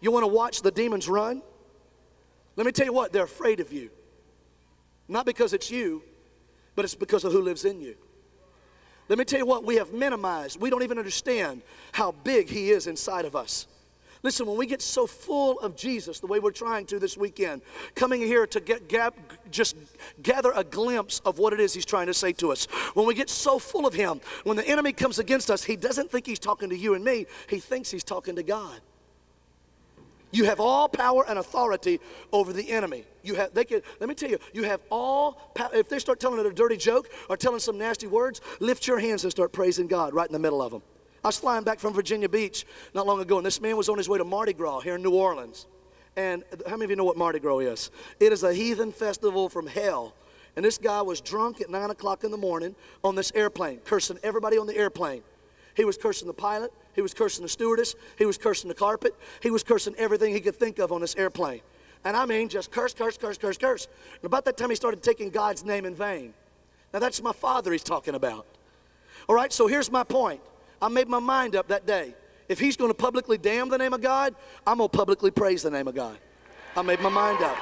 You want to watch the demons run? Let me tell you what, they're afraid of you. Not because it's you, but it's because of who lives in you. Let me tell you what, we have minimized. We don't even understand how big He is inside of us. Listen, when we get so full of Jesus, the way we're trying to this weekend, coming here to get gab, just gather a glimpse of what it is He's trying to say to us. When we get so full of Him, when the enemy comes against us, he doesn't think he's talking to you and me, he thinks he's talking to God. You have all power and authority over the enemy. You have, they can, let me tell you, you have all power. If they start telling a dirty joke or telling some nasty words, lift your hands and start praising God right in the middle of them. I was flying back from Virginia Beach not long ago, and this man was on his way to Mardi Gras here in New Orleans. And how many of you know what Mardi Gras is? It is a heathen festival from hell. And this guy was drunk at 9 o'clock in the morning on this airplane, cursing everybody on the airplane. He was cursing the pilot, he was cursing the stewardess, he was cursing the carpet, he was cursing everything he could think of on this airplane. And I mean, just curse, curse, curse, curse, curse. And about that time, he started taking God's name in vain. Now, that's my father he's talking about. All right, so here's my point. I made my mind up that day. If he's going to publicly damn the name of God, I'm going to publicly praise the name of God. I made my mind up.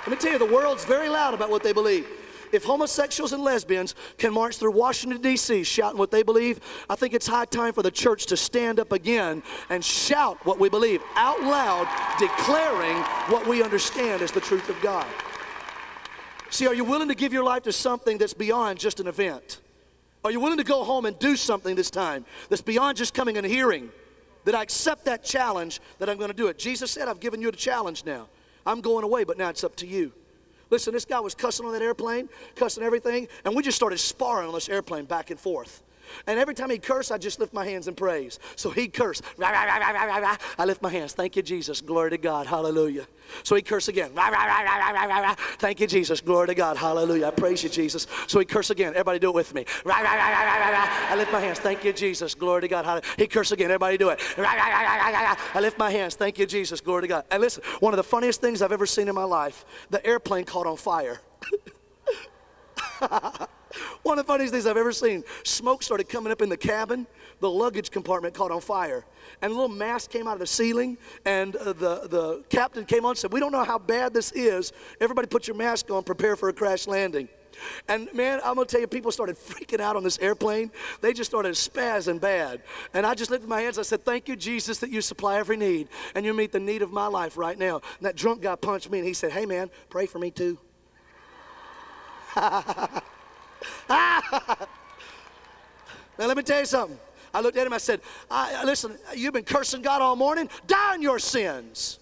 Let me tell you, the world's very loud about what they believe. If homosexuals and lesbians can march through Washington, D.C., shouting what they believe, I think it's high time for the church to stand up again and shout what we believe out loud, declaring what we understand as the truth of God. See, are you willing to give your life to something that's beyond just an event? Are you willing to go home and do something this time that's beyond just coming and hearing? That I accept that challenge, that I'm going to do it. Jesus said, I've given you the challenge now. I'm going away, but now it's up to you. Listen, this guy was cussing on that airplane, cussing everything, and we just started sparring on this airplane back and forth. And every time he'd curse, I'd just lift my hands in praise. So he'd curse. I lift my hands. Thank you, Jesus. Glory to God. Hallelujah. So he'd curse again. Thank you, Jesus. Glory to God. Hallelujah. I praise you, Jesus. So he'd curse again. Everybody do it with me. I lift my hands. Thank you, Jesus. Glory to God. Hallelujah. He'd curse again. Everybody do it. I lift my hands. Thank you, Jesus. Glory to God. And listen, one of the funniest things I've ever seen in my life, the airplane caught on fire. One of the funniest things I've ever seen. Smoke started coming up in the cabin. The luggage compartment caught on fire. And a little mask came out of the ceiling. And uh, the, the captain came on and said, We don't know how bad this is. Everybody put your mask on, prepare for a crash landing. And man, I'm gonna tell you, people started freaking out on this airplane. They just started spazzing bad. And I just lifted my hands. I said, Thank you, Jesus, that you supply every need. And you meet the need of my life right now. And that drunk guy punched me and he said, Hey man, pray for me too. now, let me tell you something. I looked at him, I said, I, Listen, you've been cursing God all morning. Die in your sins.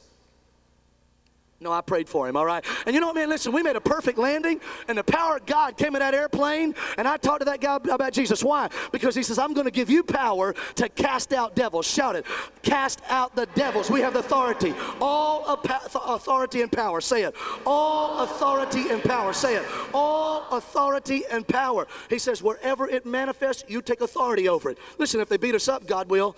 No, I prayed for him, all right? And you know what, man? Listen, we made a perfect landing, and the power of God came in that airplane, and I talked to that guy about Jesus. Why? Because he says, I'm going to give you power to cast out devils. Shout it. Cast out the devils. We have the authority. All authority and power. Say it. All authority and power. Say it. All authority and power. He says, wherever it manifests, you take authority over it. Listen, if they beat us up, God will.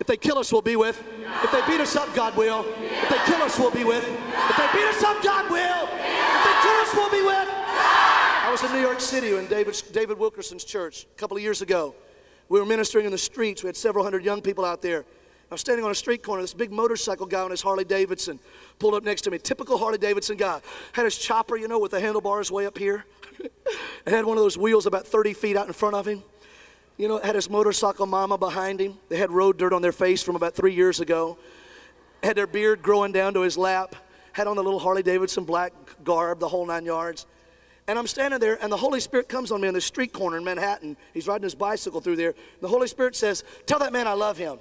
If they kill us, we'll be with. If they beat us up, God will. If they kill us, we'll be with. If they beat us up, God will. If they kill us, we'll be with. I was in New York City in David, David Wilkerson's church a couple of years ago. We were ministering in the streets. We had several hundred young people out there. I was standing on a street corner. This big motorcycle guy on his Harley Davidson pulled up next to me. Typical Harley Davidson guy. Had his chopper, you know, with the handlebars way up here. and had one of those wheels about 30 feet out in front of him you know, had his motorcycle mama behind him. They had road dirt on their face from about three years ago. Had their beard growing down to his lap. Had on the little Harley Davidson black garb, the whole nine yards. And I'm standing there, and the Holy Spirit comes on me on the street corner in Manhattan. He's riding his bicycle through there. The Holy Spirit says, Tell that man I love him.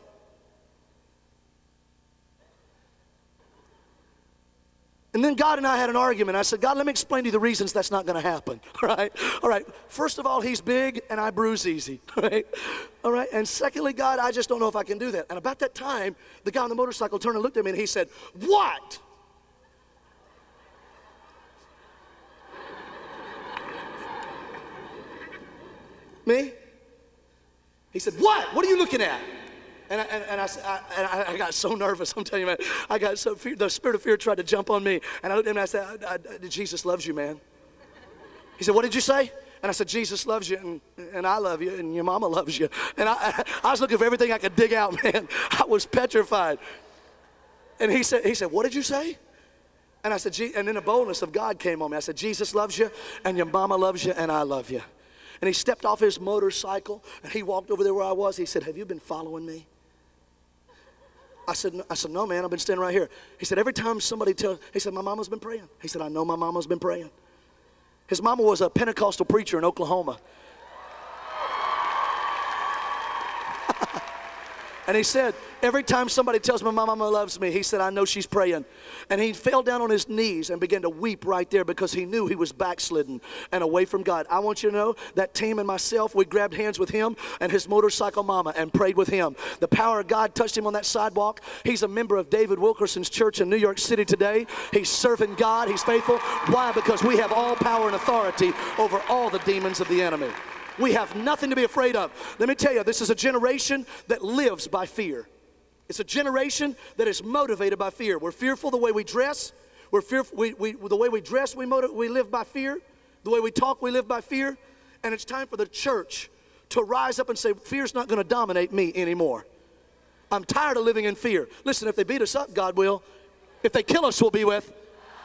And then God and I had an argument. I said, God, let me explain to you the reasons that's not going to happen. All right? All right. First of all, he's big and I bruise easy. All right? All right. And secondly, God, I just don't know if I can do that. And about that time, the guy on the motorcycle turned and looked at me and he said, What? me? He said, What? What are you looking at? And I, and, and I, I, and I, got so nervous. I'm telling you, man. I got so fear, the spirit of fear tried to jump on me. And I looked at him and I said, I, I, Jesus loves you, man. He said, What did you say? And I said, Jesus loves you, and, and I love you, and your mama loves you. And I, I was looking for everything I could dig out, man. I was petrified. And he said, he said, What did you say? And I said, and then the boldness of God came on me. I said, Jesus loves you, and your mama loves you, and I love you. And he stepped off his motorcycle and he walked over there where I was. He said, Have you been following me? I said, I said, no, man, I've been standing right here. He said, every time somebody tells, he said, my mama's been praying. He said, I know my mama's been praying. His mama was a Pentecostal preacher in Oklahoma. and he said, Every time somebody tells me my mama loves me, he said, I know she's praying. And he fell down on his knees and began to weep right there because he knew he was backslidden and away from God. I want you to know that team and myself, we grabbed hands with him and his motorcycle mama and prayed with him. The power of God touched him on that sidewalk. He's a member of David Wilkerson's church in New York City today. He's serving God, he's faithful. Why? Because we have all power and authority over all the demons of the enemy. We have nothing to be afraid of. Let me tell you, this is a generation that lives by fear. It's a generation that is motivated by fear. We're fearful the way we dress. We're fearful. We, we, the way we dress, we, motiv- we live by fear. The way we talk, we live by fear. And it's time for the church to rise up and say, Fear's not going to dominate me anymore. I'm tired of living in fear. Listen, if they beat us up, God will. If they kill us, we'll be with.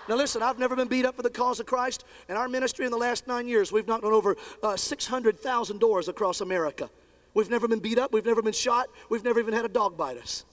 Now, listen, I've never been beat up for the cause of Christ. In our ministry in the last nine years, we've knocked on over uh, 600,000 doors across America. We've never been beat up. We've never been shot. We've never even had a dog bite us.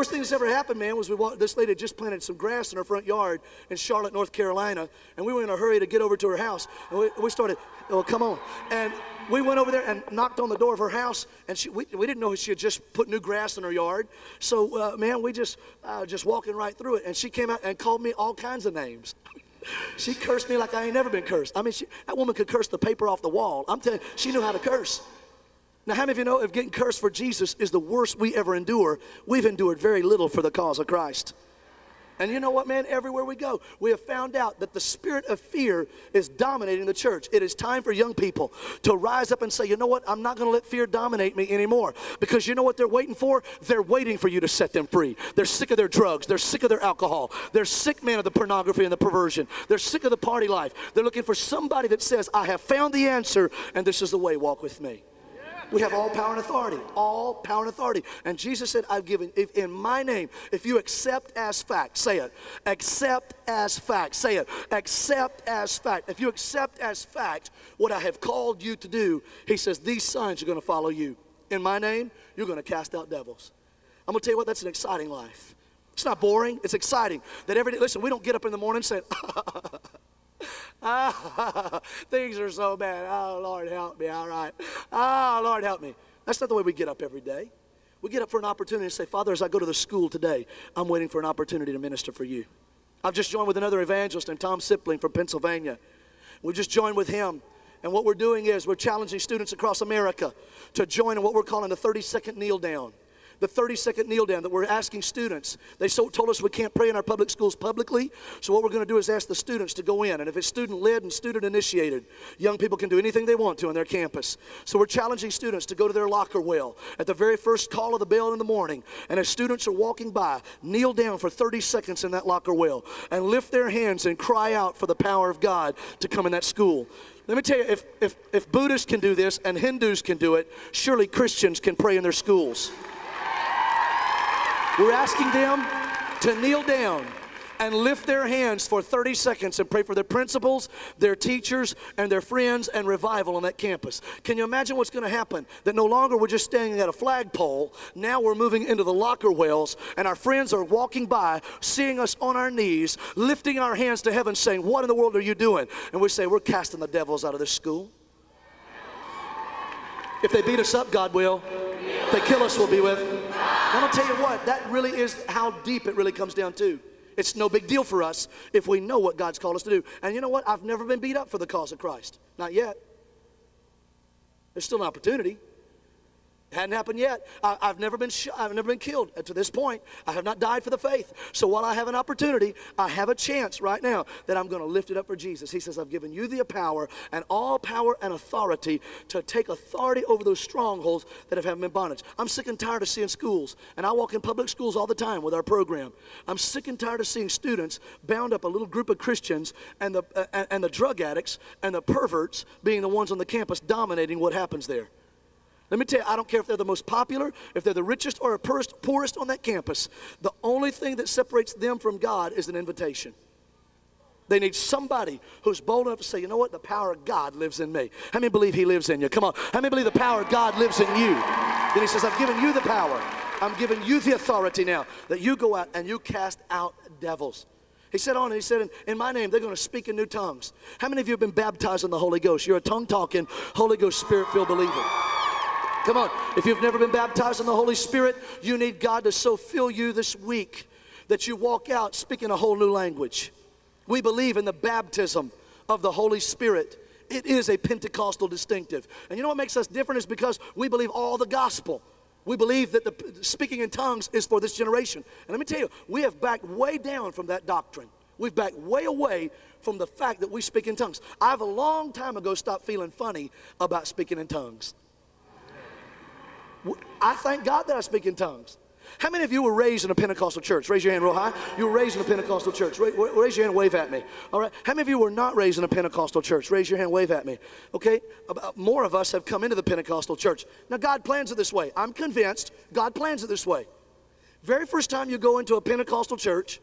Worst thing that's ever happened, man, was we walked, this lady just planted some grass in her front yard in Charlotte, North Carolina, and we were in a hurry to get over to her house. And we, we started, oh, come on. And we went over there and knocked on the door of her house, and she, we, we didn't know she had just put new grass in her yard. So, uh, man, we just, uh, just walking right through it. And she came out and called me all kinds of names. she cursed me like I ain't never been cursed. I mean, she, that woman could curse the paper off the wall. I'm telling you, she knew how to curse. Now, how many of you know if getting cursed for Jesus is the worst we ever endure, we've endured very little for the cause of Christ. And you know what, man? Everywhere we go, we have found out that the spirit of fear is dominating the church. It is time for young people to rise up and say, you know what? I'm not going to let fear dominate me anymore. Because you know what they're waiting for? They're waiting for you to set them free. They're sick of their drugs. They're sick of their alcohol. They're sick, man, of the pornography and the perversion. They're sick of the party life. They're looking for somebody that says, I have found the answer, and this is the way, walk with me. We have all power and authority. All power and authority. And Jesus said, I've given, if in my name, if you accept as fact, say it. Accept as fact. Say it. Accept as fact. If you accept as fact what I have called you to do, he says, these signs are going to follow you. In my name, you're going to cast out devils. I'm going to tell you what, that's an exciting life. It's not boring, it's exciting. That every day, listen, we don't get up in the morning saying, things are so bad. Oh, Lord, help me. All right. Oh, Lord, help me. That's not the way we get up every day. We get up for an opportunity to say, Father, as I go to the school today, I'm waiting for an opportunity to minister for you. I've just joined with another evangelist named Tom Sipling from Pennsylvania. We just joined with him. And what we're doing is we're challenging students across America to join in what we're calling the 30 second kneel down the 30 second kneel down that we're asking students. They so told us we can't pray in our public schools publicly. So what we're going to do is ask the students to go in. And if it's student led and student initiated, young people can do anything they want to on their campus. So we're challenging students to go to their locker well at the very first call of the bell in the morning. And as students are walking by, kneel down for 30 seconds in that locker well and lift their hands and cry out for the power of God to come in that school. Let me tell you, if, if, if Buddhists can do this and Hindus can do it, surely Christians can pray in their schools. We're asking them to kneel down and lift their hands for 30 seconds and pray for their principals, their teachers, and their friends and revival on that campus. Can you imagine what's going to happen? That no longer we're just standing at a flagpole, now we're moving into the locker wells, and our friends are walking by, seeing us on our knees, lifting our hands to heaven, saying, What in the world are you doing? And we say, We're casting the devils out of this school. If they beat us up, God will. If they kill us, we'll be with. I'm gonna tell you what, that really is how deep it really comes down to. It's no big deal for us if we know what God's called us to do. And you know what? I've never been beat up for the cause of Christ. Not yet. There's still an opportunity. Hadn't happened yet. I, have never been sh- I've never been killed to this point. I have not died for the faith. So while I have an opportunity, I have a chance right now that I'm going to lift it up for Jesus. He says, "I've given you the power and all power and authority to take authority over those strongholds that have had me in bondage." I'm sick and tired of seeing schools, and I walk in public schools all the time with our program. I'm sick and tired of seeing students bound up a little group of Christians and the uh, and the drug addicts and the perverts being the ones on the campus dominating what happens there. Let me tell you, I don't care if they're the most popular, if they're the richest or poorest, poorest on that campus. The only thing that separates them from God is an invitation. They need somebody who's bold enough to say, you know what? The power of God lives in me. How many believe He lives in you? Come on. How many believe the power of God lives in you? Then He says, I've given you the power. I'm giving you the authority now that you go out and you cast out devils. He said on, he said, in, in, my name, they're going to speak in new tongues. How many of you have been baptized in the Holy Ghost? You're a tongue talking, Holy Ghost, Spirit filled believer. Come on. If you've never been baptized in the Holy Spirit, you need God to so fill you this week that you walk out speaking a whole new language. We believe in the baptism of the Holy Spirit. It is a Pentecostal distinctive. And you know what makes us different is because we believe all the gospel. We believe that the speaking in tongues is for this generation. And let me tell you, we have backed way down from that doctrine. We've backed way away from the fact that we speak in tongues. I've a long time ago stopped feeling funny about speaking in tongues. I thank God that I speak in tongues. How many of you were raised in a Pentecostal church? Raise your hand real high. You were raised in a Pentecostal church. Ra- Raise your hand, wave at me. All right. How many of you were not raised in a Pentecostal church? Raise your hand, wave at me. Okay. About more of us have come into the Pentecostal church. Now, God plans it this way. I'm convinced God plans it this way. Very first time you go into a Pentecostal church,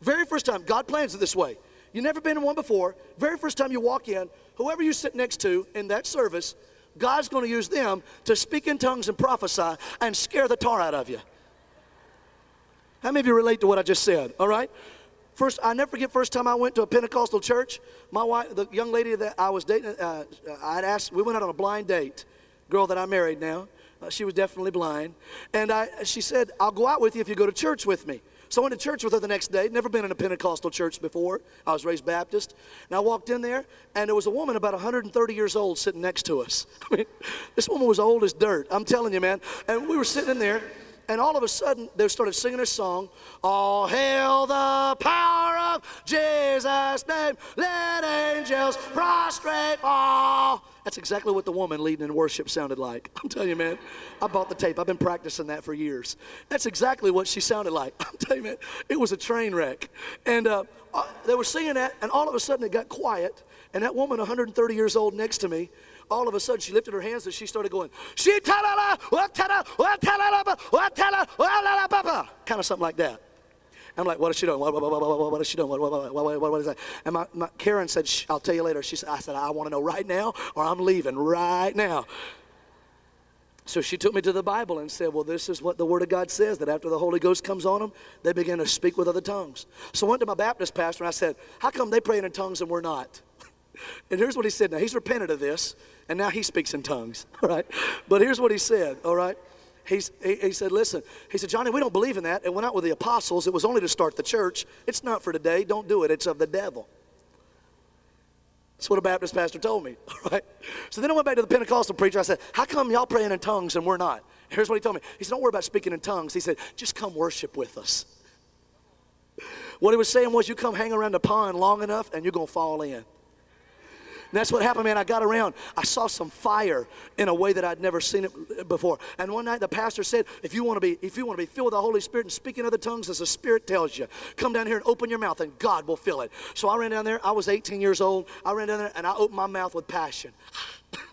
very first time, God plans it this way. You've never been in one before. Very first time you walk in, whoever you sit next to in that service, God's going to use them to speak in tongues and prophesy and scare the tar out of you. How many of you relate to what I just said? All right? First, I never forget first time I went to a Pentecostal church. My wife, the young lady that I was dating, uh, I'd asked, we went out on a blind date. Girl that I married now. Uh, she was definitely blind. And I, she said, I'll go out with you if you go to church with me. So I went to church with her the next day. Never been in a Pentecostal church before. I was raised Baptist. And I walked in there, and there was a woman about 130 years old sitting next to us. I mean, this woman was old as dirt. I'm telling you, man. And we were sitting in there, and all of a sudden, they started singing a song. All hail the power of Jesus' name. Let angels prostrate fall. That's exactly what the woman leading in worship sounded like. I'm telling you, man. I bought the tape. I've been practicing that for years. That's exactly what she sounded like. I'm telling you, man. It was a train wreck. And uh, uh, they were singing that, and all of a sudden it got quiet. And that woman, 130 years old, next to me, all of a sudden she lifted her hands and she started going, she kind of something like that. I'm like, what is she doing? What, what, what, what, what is she doing? What, what, what, what, what, is that? And my, my Karen said, I'll tell you later. She said, I said, I want to know right now or I'm leaving right now. So she took me to the Bible and said, Well, this is what the Word of God says that after the Holy Ghost comes on them, they begin to speak with other tongues. So I went to my Baptist pastor and I said, How come they praying in tongues and we're not? And here's what he said. Now, he's repented of this, and now he speaks in tongues, all right? But here's what he said, all right? He's, he, he said, Listen, he said, Johnny, we don't believe in that. It went out with the apostles. It was only to start the church. It's not for today. Don't do it. It's of the devil. That's what a Baptist pastor told me, all right? So then I went back to the Pentecostal preacher. I said, How come y'all praying in tongues and we're not? Here's what he told me. He said, Don't worry about speaking in tongues. He said, Just come worship with us. What he was saying was, You come hang around the pond long enough and you're going to fall in. And that's what happened, man. I got around. I saw some fire in a way that I'd never seen it before. And one night the pastor said, if you want to be, if you want to be filled with the Holy Spirit and speak in other tongues as the Spirit tells you, come down here and open your mouth and God will fill it. So I ran down there. I was 18 years old. I ran down there and I opened my mouth with passion.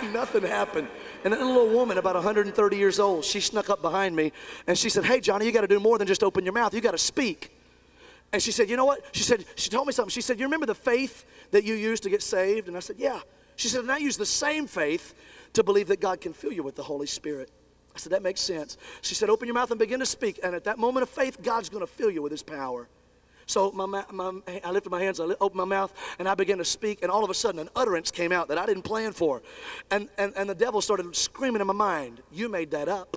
and nothing happened. And then a little woman, about 130 years old, she snuck up behind me and she said, Hey, Johnny, you got to do more than just open your mouth. You got to speak. And she said, You know what? She said, She told me something. She said, You remember the faith that you used to get saved? And I said, Yeah. She said, And I use the same faith to believe that God can fill you with the Holy Spirit. I said, That makes sense. She said, Open your mouth and begin to speak. And at that moment of faith, God's going to fill you with His power. So my, my, I lifted my hands, I opened my mouth, and I began to speak, and all of a sudden an utterance came out that I didn't plan for. And, and, and the devil started screaming in my mind, You made that up.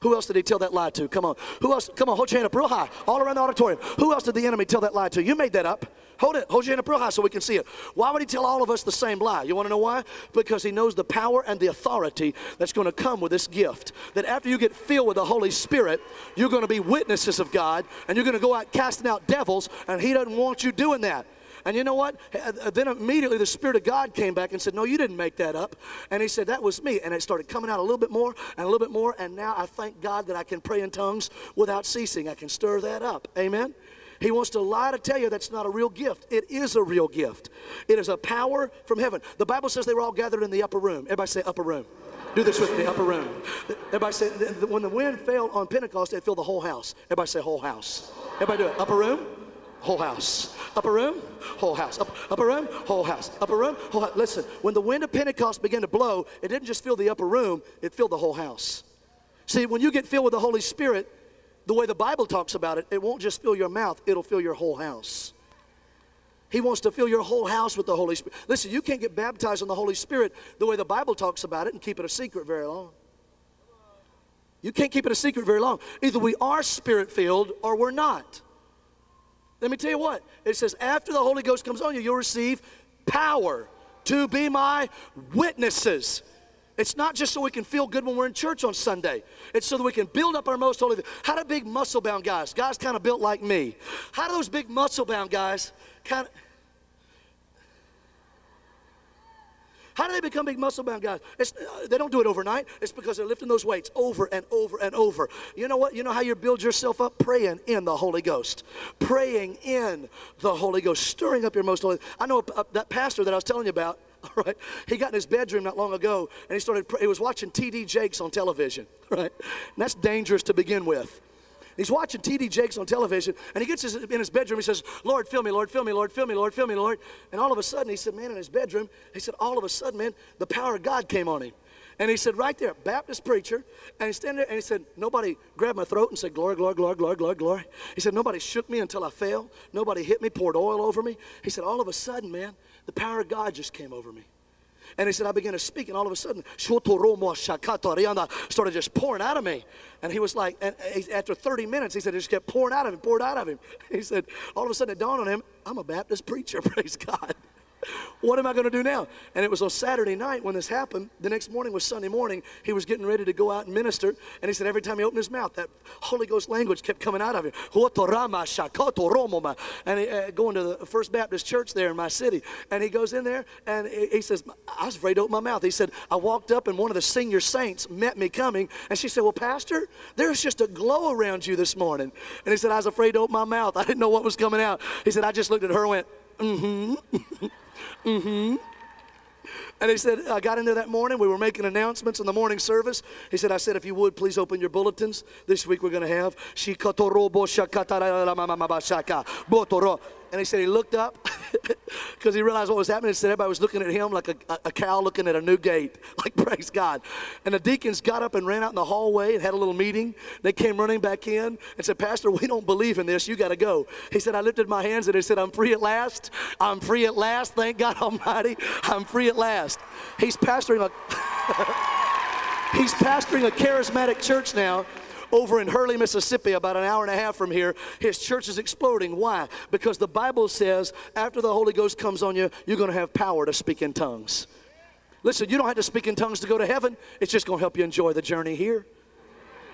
Who else did he tell that lie to? Come on. Who else? Come on, hold your hand up real high, all around the auditorium. Who else did the enemy tell that lie to? You made that up. Hold it. Hold your hand up real high so we can see it. Why would he tell all of us the same lie? You want to know why? Because he knows the power and the authority that's going to come with this gift. That after you get filled with the Holy Spirit, you're going to be witnesses of God and you're going to go out casting out devils, and he doesn't want you doing that. And you know what? Uh, then immediately the Spirit of God came back and said, No, you didn't make that up. And he said, That was me. And it started coming out a little bit more and a little bit more. And now I thank God that I can pray in tongues without ceasing. I can stir that up. Amen? He wants to lie to tell you that's not a real gift. It is a real gift. It is a power from heaven. The Bible says they were all gathered in the upper room. Everybody say upper room. Do this with me, upper room. Everybody say, when the wind fell on Pentecost, it filled the whole house. Everybody say whole house. Everybody do it. Upper room, whole house. Upper room, whole house. Up, upper room, whole house. Upper room, whole house. Listen, when the wind of Pentecost began to blow, it didn't just fill the upper room, it filled the whole house. See, when you get filled with the Holy Spirit, the way the Bible talks about it, it won't just fill your mouth, it'll fill your whole house. He wants to fill your whole house with the Holy Spirit. Listen, you can't get baptized in the Holy Spirit the way the Bible talks about it and keep it a secret very long. You can't keep it a secret very long. Either we are spirit filled or we're not. Let me tell you what. It says, after the Holy Ghost comes on you, you'll receive power to be my witnesses. It's not just so we can feel good when we're in church on Sunday. It's so that we can build up our most holy. How do big muscle bound guys, guys kind of built like me, how do those big muscle bound guys kind of. How do they become big muscle bound guys? It's, uh, they don't do it overnight. It's because they're lifting those weights over and over and over. You know what? You know how you build yourself up? Praying in the Holy Ghost. Praying in the Holy Ghost. Stirring up your most holy. I know uh, that pastor that I was telling you about. All right, he got in his bedroom not long ago, and he started. He was watching T.D. Jakes on television. Right, and that's dangerous to begin with. He's watching T.D. Jakes on television, and he gets his, in his bedroom. He says, Lord, fill me, Lord, fill me, Lord, fill me, Lord, fill me, Lord. And all of a sudden, he said, man, in his bedroom, he said, all of a sudden, man, the power of God came on him. And he said, right there, Baptist preacher. And he standing there and he said, nobody grabbed my throat and said, glory, glory, glory, glory, glory, glory. He said, nobody shook me until I fell. Nobody hit me, poured oil over me. He said, all of a sudden, man, the power of God just came over me. And he said, I began to speak, and all of a sudden, started just pouring out of me. And he was like, and after 30 minutes, he said, it just kept pouring out of him, poured out of him. He said, all of a sudden it dawned on him, I'm a Baptist preacher, praise God what am I going to do now? And it was on Saturday night when this happened. The next morning was Sunday morning. He was getting ready to go out and minister. And he said every time he opened his mouth, that Holy Ghost language kept coming out of him. And he, uh, going to the First Baptist Church there in my city. And he goes in there and he says, I was afraid to open my mouth. He said, I walked up and one of the senior saints met me coming. And she said, Well, Pastor, there's just a glow around you this morning. And he said, I was afraid to open my mouth. I didn't know what was coming out. He said, I just looked at her and went, Mm hmm. Mm-hmm. And he said, I got in there that morning. We were making announcements in the morning service. He said, I said, if you would, please open your bulletins. This week we're going to have. And he said he looked up because he realized what was happening. He said everybody was looking at him like a, a, cow looking at a new gate. Like, praise God. And the deacons got up and ran out in the hallway and had a little meeting. They came running back in and said, Pastor, we don't believe in this. You got to go. He said, I lifted my hands and he said, I'm free at last. I'm free at last. Thank God Almighty. I'm free at last. He's pastoring a. He's pastoring a charismatic church now over in Hurley, Mississippi, about an hour and a half from here. His church is exploding. Why? Because the Bible says after the Holy Ghost comes on you, you're going to have power to speak in tongues. Listen, you don't have to speak in tongues to go to heaven, it's just going to help you enjoy the journey here.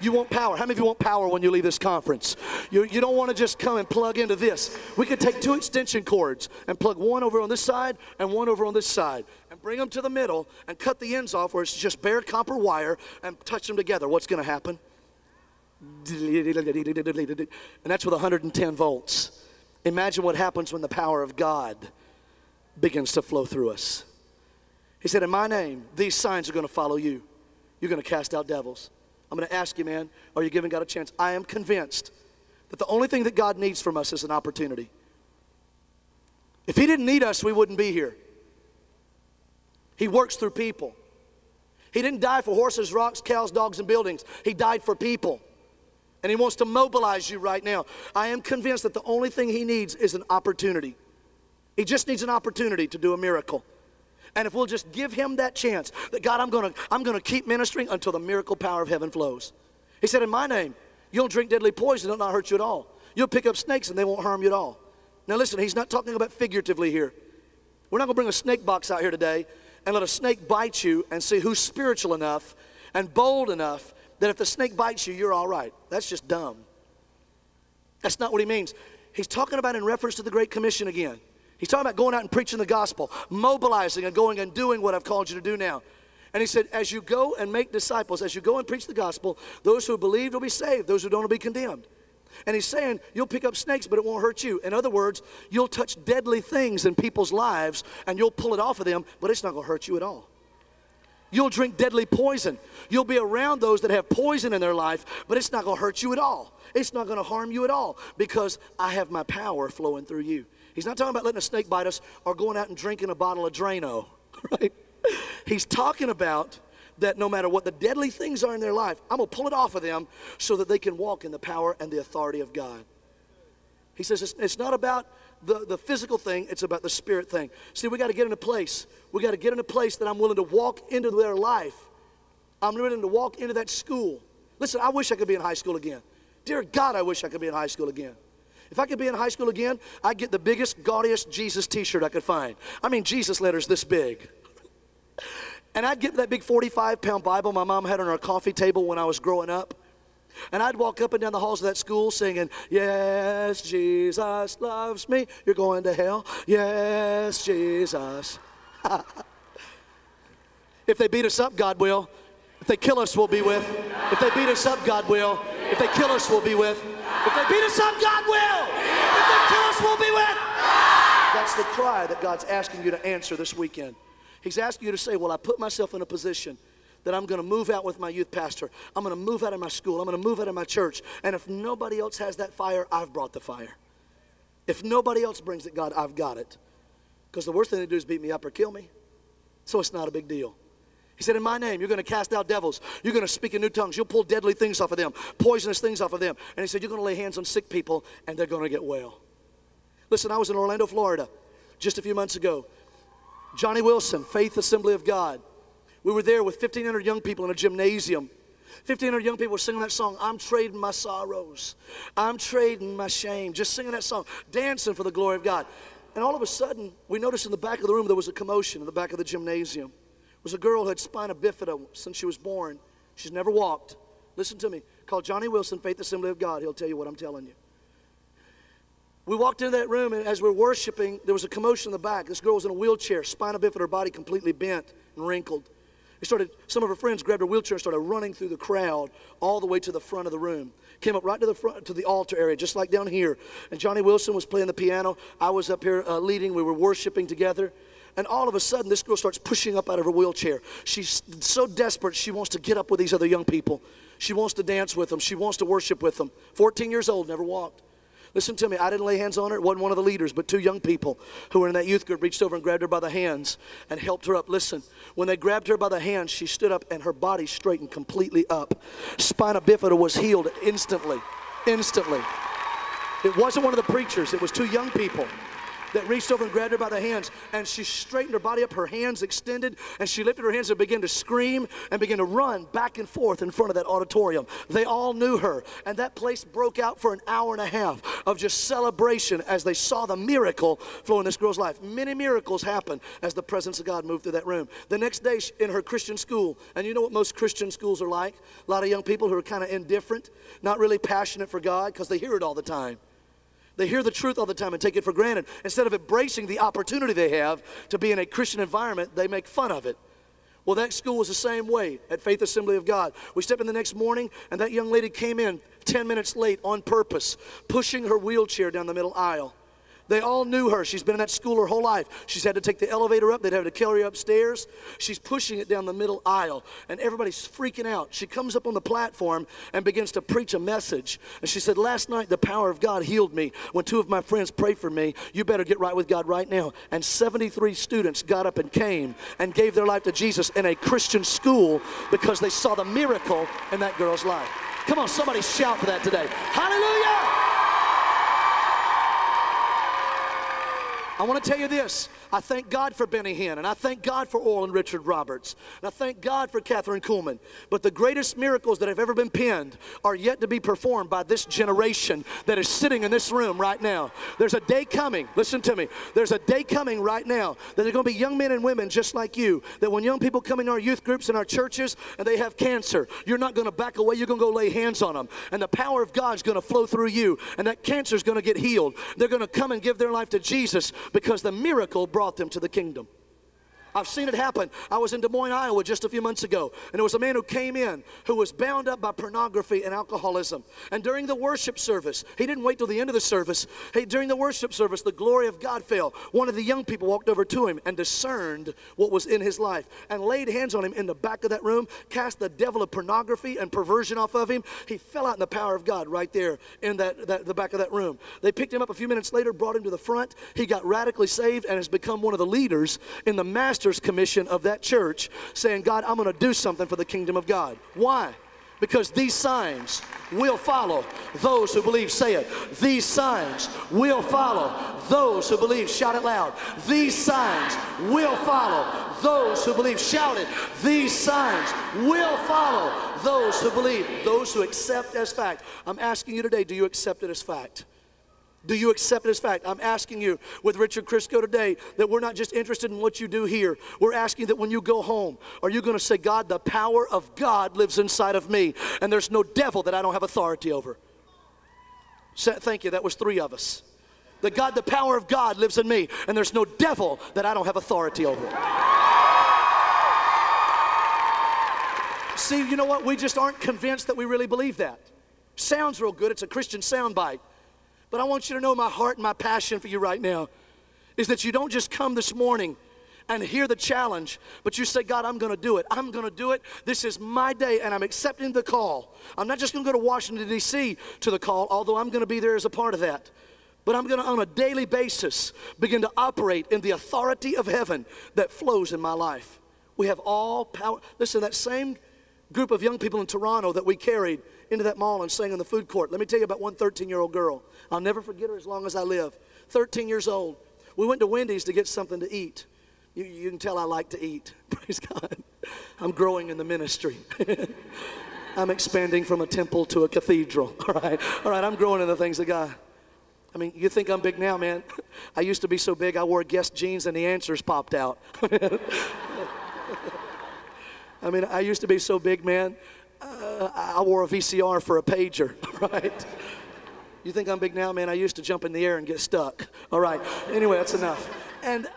You want power. How many of you want power when you leave this conference? You, you don't want to just come and plug into this. We could take two extension cords and plug one over on this side and one over on this side and bring them to the middle and cut the ends off where it's just bare copper wire and touch them together. What's going to happen? And that's with 110 volts. Imagine what happens when the power of God begins to flow through us. He said, In my name, these signs are going to follow you. You're going to cast out devils. I'm going to ask you, man, are you giving God a chance? I am convinced that the only thing that God needs from us is an opportunity. If He didn't need us, we wouldn't be here. He works through people. He didn't die for horses, rocks, cows, dogs, and buildings. He died for people. And He wants to mobilize you right now. I am convinced that the only thing He needs is an opportunity. He just needs an opportunity to do a miracle. And if we'll just give Him that chance, that God, I'm gonna, I'm gonna keep ministering until the miracle power of heaven flows. He said, In my name, you'll drink deadly poison, it'll not hurt you at all. You'll pick up snakes and they won't harm you at all. Now listen, he's not talking about figuratively here. We're not gonna bring a snake box out here today and let a snake bite you and see who's spiritual enough and bold enough that if the snake bites you, you're all right. That's just dumb. That's not what he means. He's talking about in reference to the Great Commission again. He's talking about going out and preaching the gospel, mobilizing and going and doing what I've called you to do now. And he said, as you go and make disciples, as you go and preach the gospel, those who believe will be saved, those who don't will be condemned. And he's saying, you'll pick up snakes, but it won't hurt you. In other words, you'll touch deadly things in people's lives and you'll pull it off of them, but it's not going to hurt you at all. You'll drink deadly poison. You'll be around those that have poison in their life, but it's not going to hurt you at all. It's not going to harm you at all because I have my power flowing through you. He's not talking about letting a snake bite us or going out and drinking a bottle of Drano, right? He's talking about that no matter what the deadly things are in their life, I'm going to pull it off of them so that they can walk in the power and the authority of God. He says it's, it's not about the, the physical thing, it's about the spirit thing. See, we got to get in a place. We got to get in a place that I'm willing to walk into their life. I'm willing to walk into that school. Listen, I wish I could be in high school again. Dear God, I wish I could be in high school again. If I could be in high school again, I'd get the biggest, gaudiest Jesus t shirt I could find. I mean, Jesus letters this big. And I'd get that big 45 pound Bible my mom had on her coffee table when I was growing up. And I'd walk up and down the halls of that school singing, Yes, Jesus loves me. You're going to hell. Yes, Jesus. If they beat us up, God will. If they kill us, we'll be with. If they beat us up, God will. If they kill us, we'll be with. If they beat us up, God will. If they kill us, we'll be with. That's the cry that God's asking you to answer this weekend. He's asking you to say, Well, I put myself in a position that I'm going to move out with my youth pastor. I'm going to move out of my school. I'm going to move out of my church. And if nobody else has that fire, I've brought the fire. If nobody else brings it, God, I've got it. Because the worst thing they do is beat me up or kill me. So it's not a big deal. He said, In my name, you're going to cast out devils. You're going to speak in new tongues. You'll pull deadly things off of them, poisonous things off of them. And he said, You're going to lay hands on sick people, and they're going to get well. Listen, I was in Orlando, Florida just a few months ago. Johnny Wilson, Faith Assembly of God. We were there with 1,500 young people in a gymnasium. 1,500 young people were singing that song, I'm trading my sorrows. I'm trading my shame. Just singing that song, dancing for the glory of God. And all of a sudden, we noticed in the back of the room there was a commotion in the back of the gymnasium. Was a girl who had spina bifida since she was born. She's never walked. Listen to me. Call Johnny Wilson, Faith Assembly of God. He'll tell you what I'm telling you. We walked into that room, and as we were worshiping, there was a commotion in the back. This girl was in a wheelchair, spina bifida, her body completely bent and wrinkled. They started, some of her friends grabbed her wheelchair and started running through the crowd all the way to the front of the room. Came up right to the front, to the altar area, just like down here. And Johnny Wilson was playing the piano. I was up here uh, leading. We were worshiping together. And all of a sudden, this girl starts pushing up out of her wheelchair. She's so desperate, she wants to get up with these other young people. She wants to dance with them. She wants to worship with them. 14 years old, never walked. Listen to me, I didn't lay hands on her. It wasn't one of the leaders, but two young people who were in that youth group reached over and grabbed her by the hands and helped her up. Listen, when they grabbed her by the hands, she stood up and her body straightened completely up. Spina bifida was healed instantly. Instantly. It wasn't one of the preachers, it was two young people that reached over and grabbed her by the hands, and she straightened her body up, her hands extended, and she lifted her hands and began to scream and began to run back and forth in front of that auditorium. They all knew her, and that place broke out for an hour and a half of just celebration as they saw the miracle flow in this girl's life. Many miracles happened as the presence of God moved through that room. The next day in her Christian school, and you know what most Christian schools are like? A lot of young people who are kind of indifferent, not really passionate for God because they hear it all the time. They hear the truth all the time and take it for granted. Instead of embracing the opportunity they have to be in a Christian environment, they make fun of it. Well, that school was the same way at Faith Assembly of God. We stepped in the next morning, and that young lady came in 10 minutes late on purpose, pushing her wheelchair down the middle aisle. They all knew her. She's been in that school her whole life. She's had to take the elevator up. They'd have to carry her upstairs. She's pushing it down the middle aisle, and everybody's freaking out. She comes up on the platform and begins to preach a message. And she said, Last night, the power of God healed me. When two of my friends prayed for me, you better get right with God right now. And 73 students got up and came and gave their life to Jesus in a Christian school because they saw the miracle in that girl's life. Come on, somebody shout for that today. Hallelujah! I want to tell you this. I thank God for Benny Hinn, and I thank God for Oral and Richard Roberts, and I thank God for Kathryn Kuhlman. But the greatest miracles that have ever been penned are yet to be performed by this generation that is sitting in this room right now. There's a day coming, listen to me, there's a day coming right now that there are going to be young men and women just like you, that when young people come in our youth groups and our churches and they have cancer, you're not going to back away, you're going to go lay hands on them. And the power of God's going to flow through you, and that cancer is going to get healed. They're going to come and give their life to Jesus because the miracle brought them to the kingdom. I've seen it happen. I was in Des Moines, Iowa just a few months ago, and there was a man who came in who was bound up by pornography and alcoholism. And during the worship service, he didn't wait till the end of the service. Hey, during the worship service, the glory of God fell. One of the young people walked over to him and discerned what was in his life and laid hands on him in the back of that room, cast the devil of pornography and perversion off of him. He fell out in the power of God right there in that, that the back of that room. They picked him up a few minutes later, brought him to the front. He got radically saved and has become one of the leaders in the master pastor's commission of that church saying, God, I'm going to do something for the kingdom of God. Why? Because these signs will follow those who believe. Say it. These signs will follow those who believe. Shout it loud. These signs will follow those who believe. Shout it. These signs will follow those who believe. Those who accept as fact. I'm asking you today, do you accept it as fact? Do you accept it as fact? I'm asking you with Richard Crisco today that we're not just interested in what you do here. We're asking that when you go home, are you going to say, God, the power of God lives inside of me, and there's no devil that I don't have authority over? Thank you. That was three of us. That God, the power of God lives in me, and there's no devil that I don't have authority over. See, you know what? We just aren't convinced that we really believe that. Sounds real good. It's a Christian soundbite. But I want you to know my heart and my passion for you right now is that you don't just come this morning and hear the challenge, but you say, God, I'm gonna do it. I'm gonna do it. This is my day, and I'm accepting the call. I'm not just gonna go to Washington, D.C. to the call, although I'm gonna be there as a part of that. But I'm gonna, on a daily basis, begin to operate in the authority of heaven that flows in my life. We have all power. Listen, that same group of young people in Toronto that we carried into that mall and sang in the food court. Let me tell you about one 13 year old girl. I'll never forget her as long as I live. 13 years old. We went to Wendy's to get something to eat. You, you can tell I like to eat. Praise God. I'm growing in the ministry. I'm expanding from a temple to a cathedral. All right. All right. I'm growing in the things of God. I mean, you think I'm big now, man. I used to be so big I wore Guess jeans and the answers popped out. I mean, I used to be so big, man. Uh, I wore a VCR for a pager, right? You think I'm big now, man? I used to jump in the air and get stuck. All right. Anyway, that's enough. And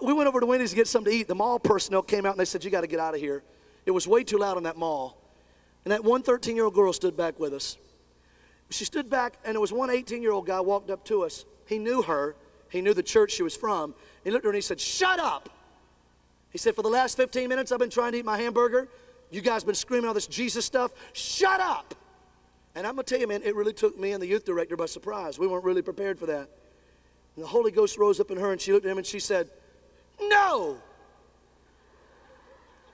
we went over to Wendy's to get something to eat. The mall personnel came out and they said, You got to get out of here. It was way too loud in that mall. And that one 13 year old girl stood back with us. She stood back, and there was one 18 year old guy walked up to us. He knew her, he knew the church she was from. He looked at her and he said, Shut up. He said, For the last 15 minutes, I've been trying to eat my hamburger. You guys been screaming all this Jesus stuff. Shut up. And I'm going to tell you, man, it really took me and the youth director by surprise. We weren't really prepared for that. And the Holy Ghost rose up in her and she looked at him and she said, No.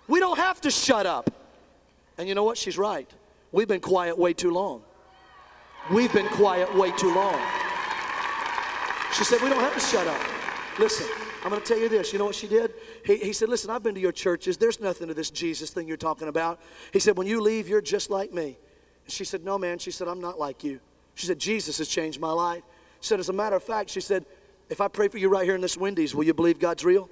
We don't have to shut up. And you know what? She's right. We've been quiet way too long. We've been quiet way too long. She said, We don't have to shut up. Listen, I'm going to tell you this. You know what she did? He, he said, Listen, I've been to your churches. There's nothing to this Jesus thing you're talking about. He said, When you leave, you're just like me. And she said, No, man. She said, I'm not like you. She said, Jesus has changed my life. She said, As a matter of fact, she said, If I pray for you right here in this Wendy's, will you believe God's real?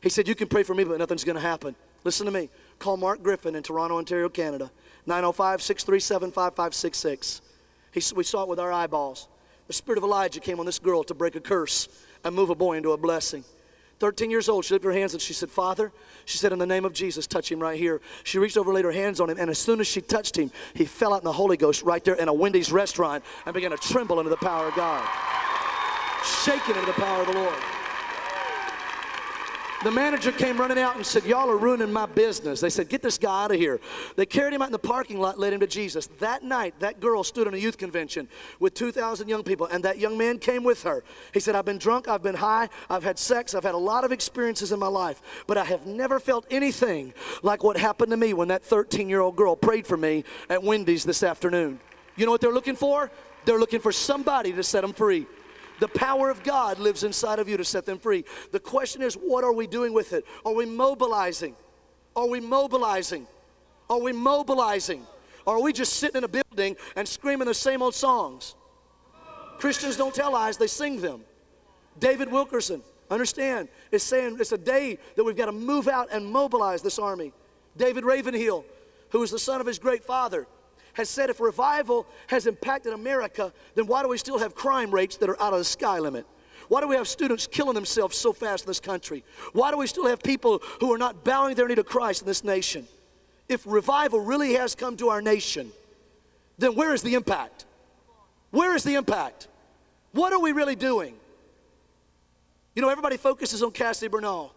He said, You can pray for me, but nothing's going to happen. Listen to me. Call Mark Griffin in Toronto, Ontario, Canada. 905 637 5566. We saw it with our eyeballs. The spirit of Elijah came on this girl to break a curse and move a boy into a blessing. 13 years old, she lifted her hands and she said, Father, she said, in the name of Jesus, touch him right here. She reached over, laid her hands on him, and as soon as she touched him, he fell out in the Holy Ghost right there in a Wendy's restaurant and began to tremble under the power of God, shaking under the power of the Lord. The manager came running out and said, Y'all are ruining my business. They said, Get this guy out of here. They carried him out in the parking lot, led him to Jesus. That night, that girl stood in a youth convention with 2,000 young people, and that young man came with her. He said, I've been drunk, I've been high, I've had sex, I've had a lot of experiences in my life, but I have never felt anything like what happened to me when that 13 year old girl prayed for me at Wendy's this afternoon. You know what they're looking for? They're looking for somebody to set them free. The power of God lives inside of you to set them free. The question is, what are we doing with it? Are we mobilizing? Are we mobilizing? Are we mobilizing? Or are we just sitting in a building and screaming the same old songs? Christians don't tell lies, they sing them. David Wilkerson, understand, is saying it's a day that we've got to move out and mobilize this army. David Ravenhill, who is the son of his great father, has said if revival has impacted America, then why do we still have crime rates that are out of the sky limit? Why do we have students killing themselves so fast in this country? Why do we still have people who are not bowing their knee to Christ in this nation? If revival really has come to our nation, then where is the impact? Where is the impact? What are we really doing? You know, everybody focuses on Cassie Bernall,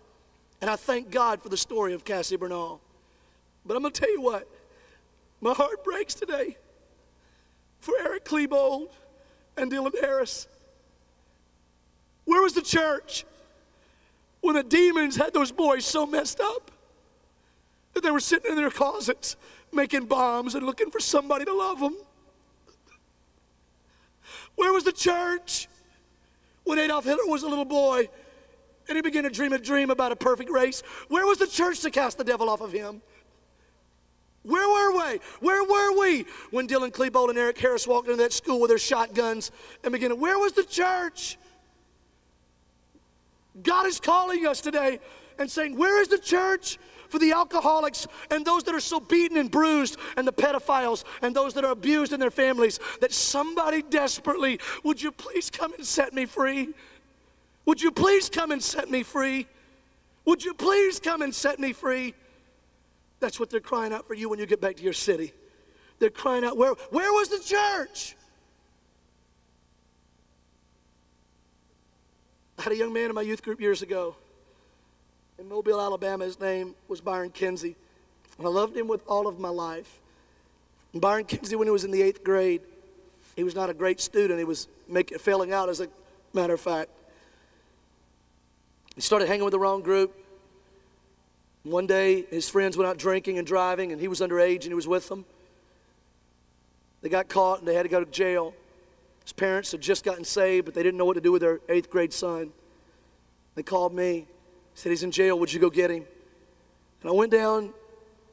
and I thank God for the story of Cassie Bernall. But I'm going to tell you what, my heart breaks today for Eric Klebold and Dylan Harris. Where was the church when the demons had those boys so messed up that they were sitting in their closets making bombs and looking for somebody to love them? Where was the church when Adolf Hitler was a little boy and he began to dream a dream about a perfect race? Where was the church to cast the devil off of him? Where were we? Where were we when Dylan Klebold and Eric Harris walked into that school with their shotguns and began? Where was the church? God is calling us today and saying, Where is the church for the alcoholics and those that are so beaten and bruised and the pedophiles and those that are abused in their families that somebody desperately, would you please come and set me free? Would you please come and set me free? Would you please come and set me free? That's what they're crying out for you when you get back to your city. They're crying out, where, where was the church? I had a young man in my youth group years ago in Mobile, Alabama. His name was Byron Kinsey. And I loved him with all of my life. And Byron Kinsey, when he was in the eighth grade, he was not a great student. He was making, failing out, as a matter of fact. He started hanging with the wrong group. One day, his friends went out drinking and driving, and he was underage and he was with them. They got caught and they had to go to jail. His parents had just gotten saved, but they didn't know what to do with their eighth grade son. They called me, said, He's in jail. Would you go get him? And I went down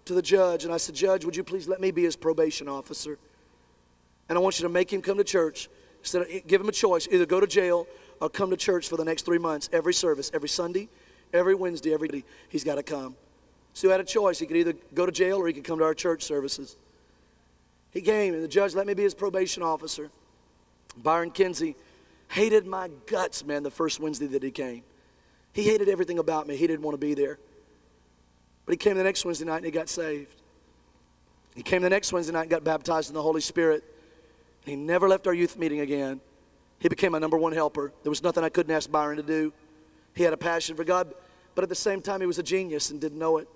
to the judge and I said, Judge, would you please let me be his probation officer? And I want you to make him come to church. Instead give him a choice either go to jail or come to church for the next three months, every service, every Sunday, every Wednesday, every day. He's got to come. So he had a choice. He could either go to jail or he could come to our church services. He came, and the judge let me be his probation officer. Byron Kinsey hated my guts, man, the first Wednesday that he came. He hated everything about me. He didn't want to be there. But he came the next Wednesday night and he got saved. He came the next Wednesday night and got baptized in the Holy Spirit. And he never left our youth meeting again. He became my number one helper. There was nothing I couldn't ask Byron to do. He had a passion for God, but at the same time, he was a genius and didn't know it.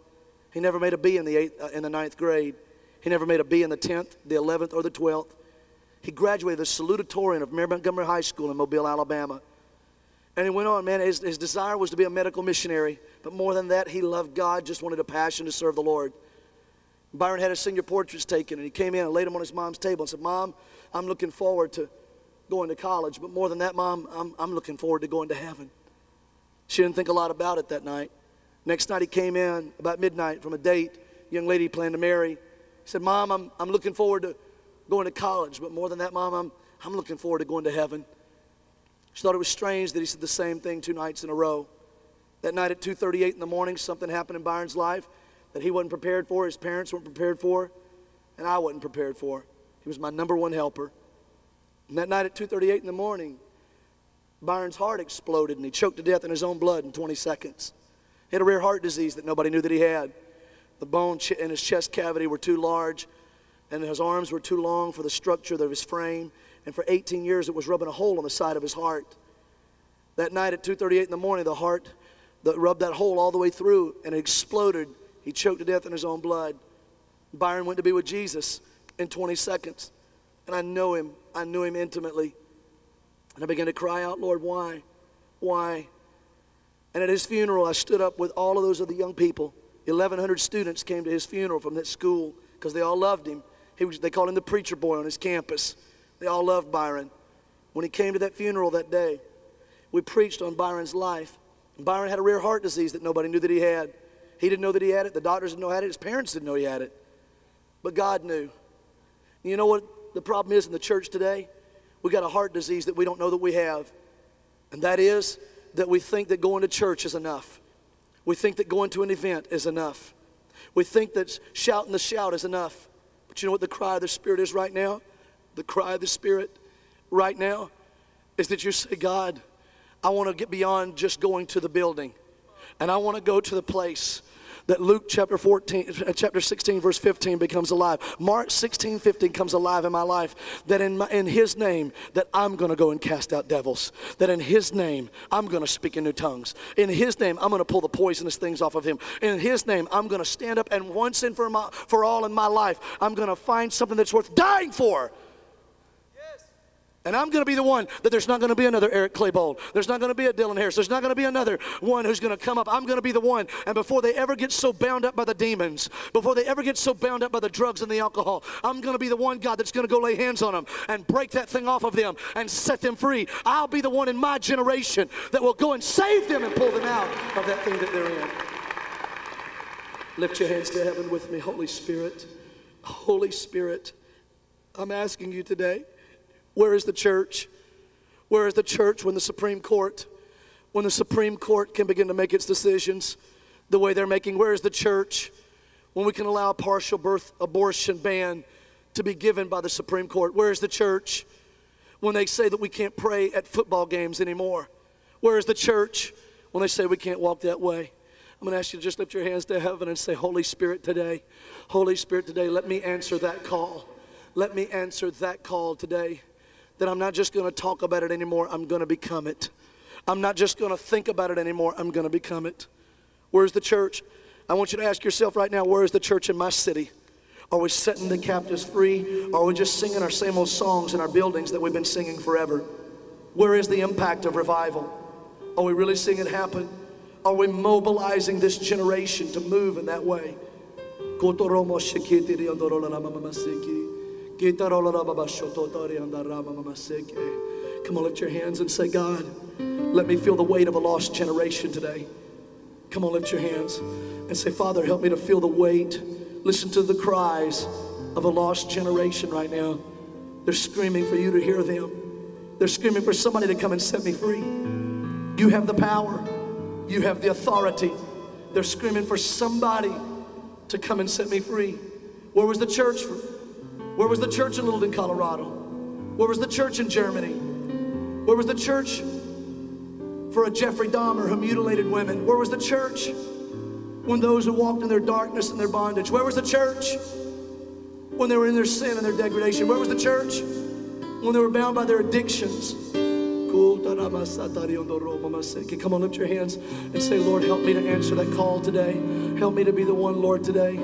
He never made a B in the, eighth, uh, in the ninth grade. He never made a B in the 10th, the 11th, or the 12th. He graduated as salutatorian of Mary Montgomery High School in Mobile, Alabama. And he went on, man, his, his desire was to be a medical missionary. But more than that, he loved God, just wanted a passion to serve the Lord. Byron had his senior portraits taken, and he came in and laid them on his mom's table and said, Mom, I'm looking forward to going to college. But more than that, Mom, I'm, I'm looking forward to going to heaven. She didn't think a lot about it that night. Next night, he came in about midnight from a date, young lady planned to marry. He said, Mom, I'm, I'm looking forward to going to college. But more than that, Mom, I'm, I'm looking forward to going to heaven. She thought it was strange that he said the same thing two nights in a row. That night at 2:38 in the morning, something happened in Byron's life that he wasn't prepared for, his parents weren't prepared for, and I wasn't prepared for. He was my number one helper. And that night at 2:38 in the morning, Byron's heart exploded and he choked to death in his own blood in 20 seconds. He had a rare heart disease that nobody knew that he had. The bone in his chest cavity were too large, and his arms were too long for the structure of his frame. And for 18 years, it was rubbing a hole on the side of his heart. That night at 2:38 in the morning, the heart that rubbed that hole all the way through, and it exploded. He choked to death in his own blood. Byron went to be with Jesus in 20 seconds, and I know him. I knew him intimately, and I began to cry out, "Lord, why, why?" And at his funeral, I stood up with all of those other young people. 1,100 students came to his funeral from that school because they all loved him. He was, they called him the preacher boy on his campus. They all loved Byron. When he came to that funeral that day, we preached on Byron's life. Byron had a rare heart disease that nobody knew that he had. He didn't know that he had it. The doctors didn't know he had it. His parents didn't know he had it. But God knew. You know what the problem is in the church today? We got a heart disease that we don't know that we have. And that is that we think that going to church is enough. We think that going to an event is enough. We think that shouting the shout is enough. But you know what the cry of the Spirit is right now? The cry of the Spirit right now is that you say, God, I want to get beyond just going to the building. And I want to go to the place that Luke chapter 14, uh, chapter 16, verse 15 becomes alive. Mark 16, 15 comes alive in my life. That in, my, in His name, that I'm going to go and cast out devils. That in His name, I'm going to speak in new tongues. In His name, I'm going to pull the poisonous things off of Him. In His name, I'm going to stand up and once and for, my, for all in my life, I'm going to find something that's worth dying for. And I'm going to be the one that there's not going to be another Eric Claybold. There's not going to be a Dylan Harris. There's not going to be another one who's going to come up. I'm going to be the one. And before they ever get so bound up by the demons, before they ever get so bound up by the drugs and the alcohol, I'm going to be the one, God, that's going to go lay hands on them and break that thing off of them and set them free. I'll be the one in my generation that will go and save them and pull them out of that thing that they're in. Lift your hands to heaven with me, Holy Spirit. Holy Spirit, I'm asking you today. Where is the church? Where is the church when the Supreme Court, when the Supreme Court can begin to make its decisions the way they're making? Where is the church when we can allow a partial birth abortion ban to be given by the Supreme Court? Where is the church when they say that we can't pray at football games anymore? Where is the church when they say we can't walk that way? I'm going to ask you to just lift your hands to heaven and say, Holy Spirit, today, Holy Spirit, today, let me answer that call. Let me answer that call today. That I'm not just going to talk about it anymore, I'm going to become it. I'm not just going to think about it anymore, I'm going to become it. Where's the church? I want you to ask yourself right now, where is the church in my city? Are we setting the captives free? Or are we just singing our same old songs in our buildings that we've been singing forever? Where is the impact of revival? Are we really seeing it happen? Are we mobilizing this generation to move in that way? Come on, lift your hands and say, God, let me feel the weight of a lost generation today. Come on, lift your hands and say, Father, help me to feel the weight. Listen to the cries of a lost generation right now. They're screaming for you to hear them. They're screaming for somebody to come and set me free. You have the power, you have the authority. They're screaming for somebody to come and set me free. Where was the church? Where was the church in Littleton, Colorado? Where was the church in Germany? Where was the church for a Jeffrey Dahmer who mutilated women? Where was the church when those who walked in their darkness and their bondage? Where was the church when they were in their sin and their degradation? Where was the church when they were bound by their addictions? Come on, lift your hands and say, Lord, help me to answer that call today. Help me to be the one, Lord, today.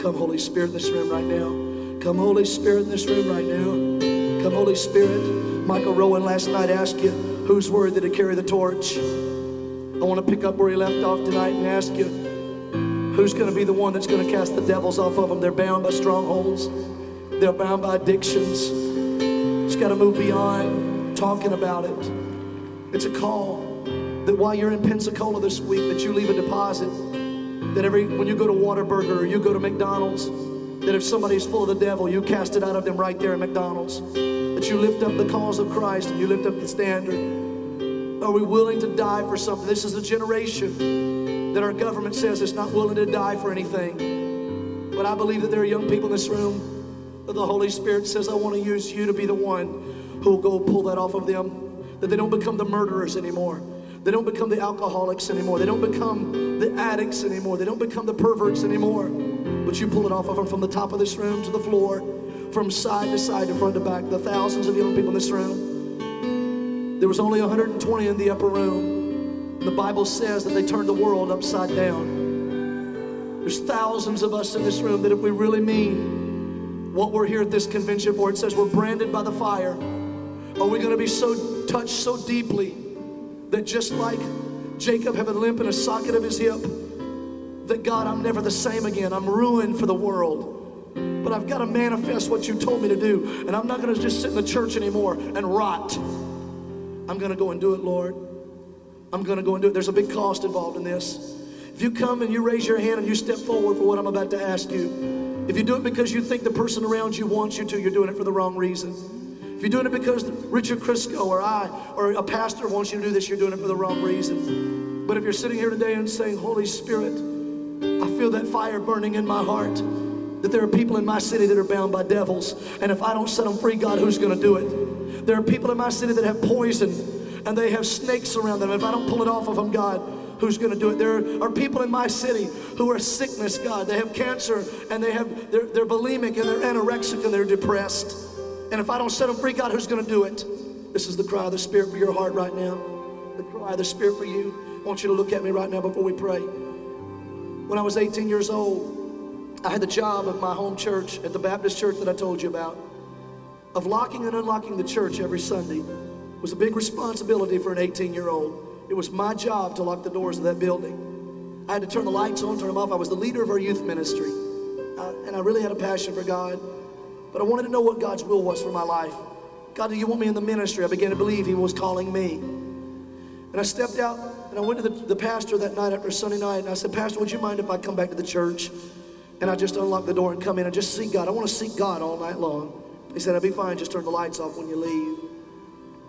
Come, Holy Spirit, in this room right now. Come, Holy Spirit, in this room right now. Come, Holy Spirit. Michael Rowan last night asked you, who's worthy to carry the torch? I want to pick up where he left off tonight and ask you, who's going to be the one that's going to cast the devils off of them? They're bound by strongholds. They're bound by addictions. Just got to move beyond talking about it. It's a call that while you're in Pensacola this week, that you leave a deposit that every when you go to Whataburger or you go to McDonald's, that if somebody's full of the devil, you cast it out of them right there at McDonald's. That you lift up the cause of Christ and you lift up the standard. Are we willing to die for something? This is the generation that our government says is not willing to die for anything. But I believe that there are young people in this room that the Holy Spirit says, I want to use you to be the one who will go pull that off of them. That they don't become the murderers anymore they don't become the alcoholics anymore. They don't become the addicts anymore. They don't become the perverts anymore. But you pull it off of them from the top of this room to the floor, from side to side, to front to back. The thousands of young people in this room. There was only 120 in the upper room. The Bible says that they turned the world upside down. There's thousands of us in this room that if we really mean what we're here at this convention for, it says we're branded by the fire. Are we going to be so touched so deeply that just like Jacob had a limp in a socket of his hip, that God, I'm never the same again. I'm ruined for the world. But I've got to manifest what you told me to do. And I'm not going to just sit in the church anymore and rot. I'm going to go and do it, Lord. I'm going to go and do it. There's a big cost involved in this. If you come and you raise your hand and you step forward for what I'm about to ask you, if you do it because you think the person around you wants you to, you're doing it for the wrong reason. If you're doing it because Richard Crisco or I or a pastor wants you to do this, you're doing it for the wrong reason. But if you're sitting here today and saying, Holy Spirit, I feel that fire burning in my heart, that there are people in my city that are bound by devils, and if I don't set them free, God, who's going to do it? There are people in my city that have poison and they have snakes around them. If I don't pull it off of them, God, who's going to do it. There are people in my city who are sickness, God. They have cancer and they have they're, they're bulimic and they're anorexic and they're depressed. And if I don't set them free, God, who's going to do it? This is the cry of the Spirit for your heart right now. The cry of the Spirit for you. I want you to look at me right now before we pray. When I was 18 years old, I had the job of my home church at the Baptist church that I told you about, of locking and unlocking the church every Sunday. It was a big responsibility for an 18 year old. It was my job to lock the doors of that building. I had to turn the lights on, turn them off. I was the leader of our youth ministry. And I really had a passion for God. But I wanted to know what God's will was for my life. God, do you want me in the ministry? I began to believe He was calling me. And I stepped out and I went to the, the pastor that night after Sunday night and I said, Pastor, would you mind if I come back to the church? And I just unlock the door and come in and just seek God. I want to seek God all night long. He said, I'll be fine, just turn the lights off when you leave.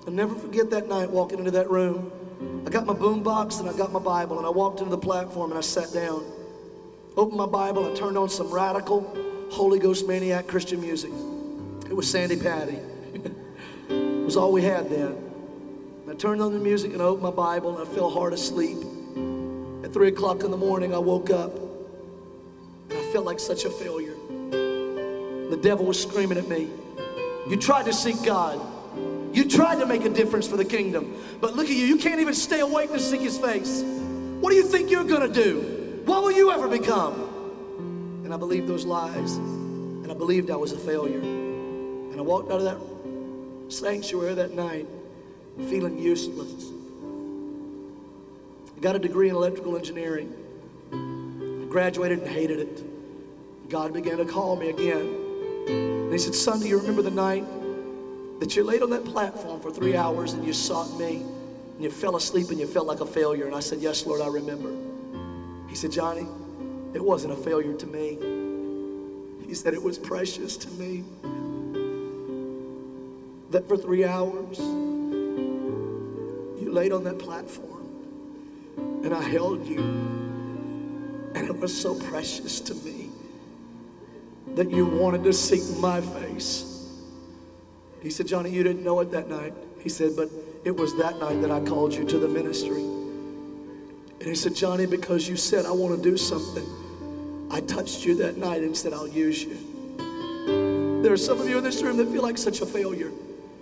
I'll never forget that night walking into that room. I got my boom box and I got my Bible and I walked into the platform and I sat down. Opened my Bible, I turned on some radical Holy Ghost maniac Christian music. It was Sandi Patty. It was all we had then. I turned on the music and I opened my Bible and I fell hard asleep. At three o'clock in the morning, I woke up and I felt like such a failure. The devil was screaming at me. You tried to seek God. You tried to make a difference for the kingdom. But look at you, you can't even stay awake to seek his face. What do you think you're gonna do? What will you ever become? And I believed those lies. And I believed I was a failure. And I walked out of that sanctuary that night feeling useless. I got a degree in electrical engineering. I graduated and hated it. God began to call me again. And he said, Son, do you remember the night that you laid on that platform for three hours and you sought me and you fell asleep and you felt like a failure? And I said, Yes, Lord, I remember. He said, Johnny, it wasn't a failure to me. He said, It was precious to me that for three hours you laid on that platform and I held you. And it was so precious to me that you wanted to seek my face. He said, Johnny, you didn't know it that night. He said, but it was that night that I called you to the ministry. And he said, Johnny, because you said, I want to do something, I touched you that night and said, I'll use you. There are some of you in this room that feel like such a failure.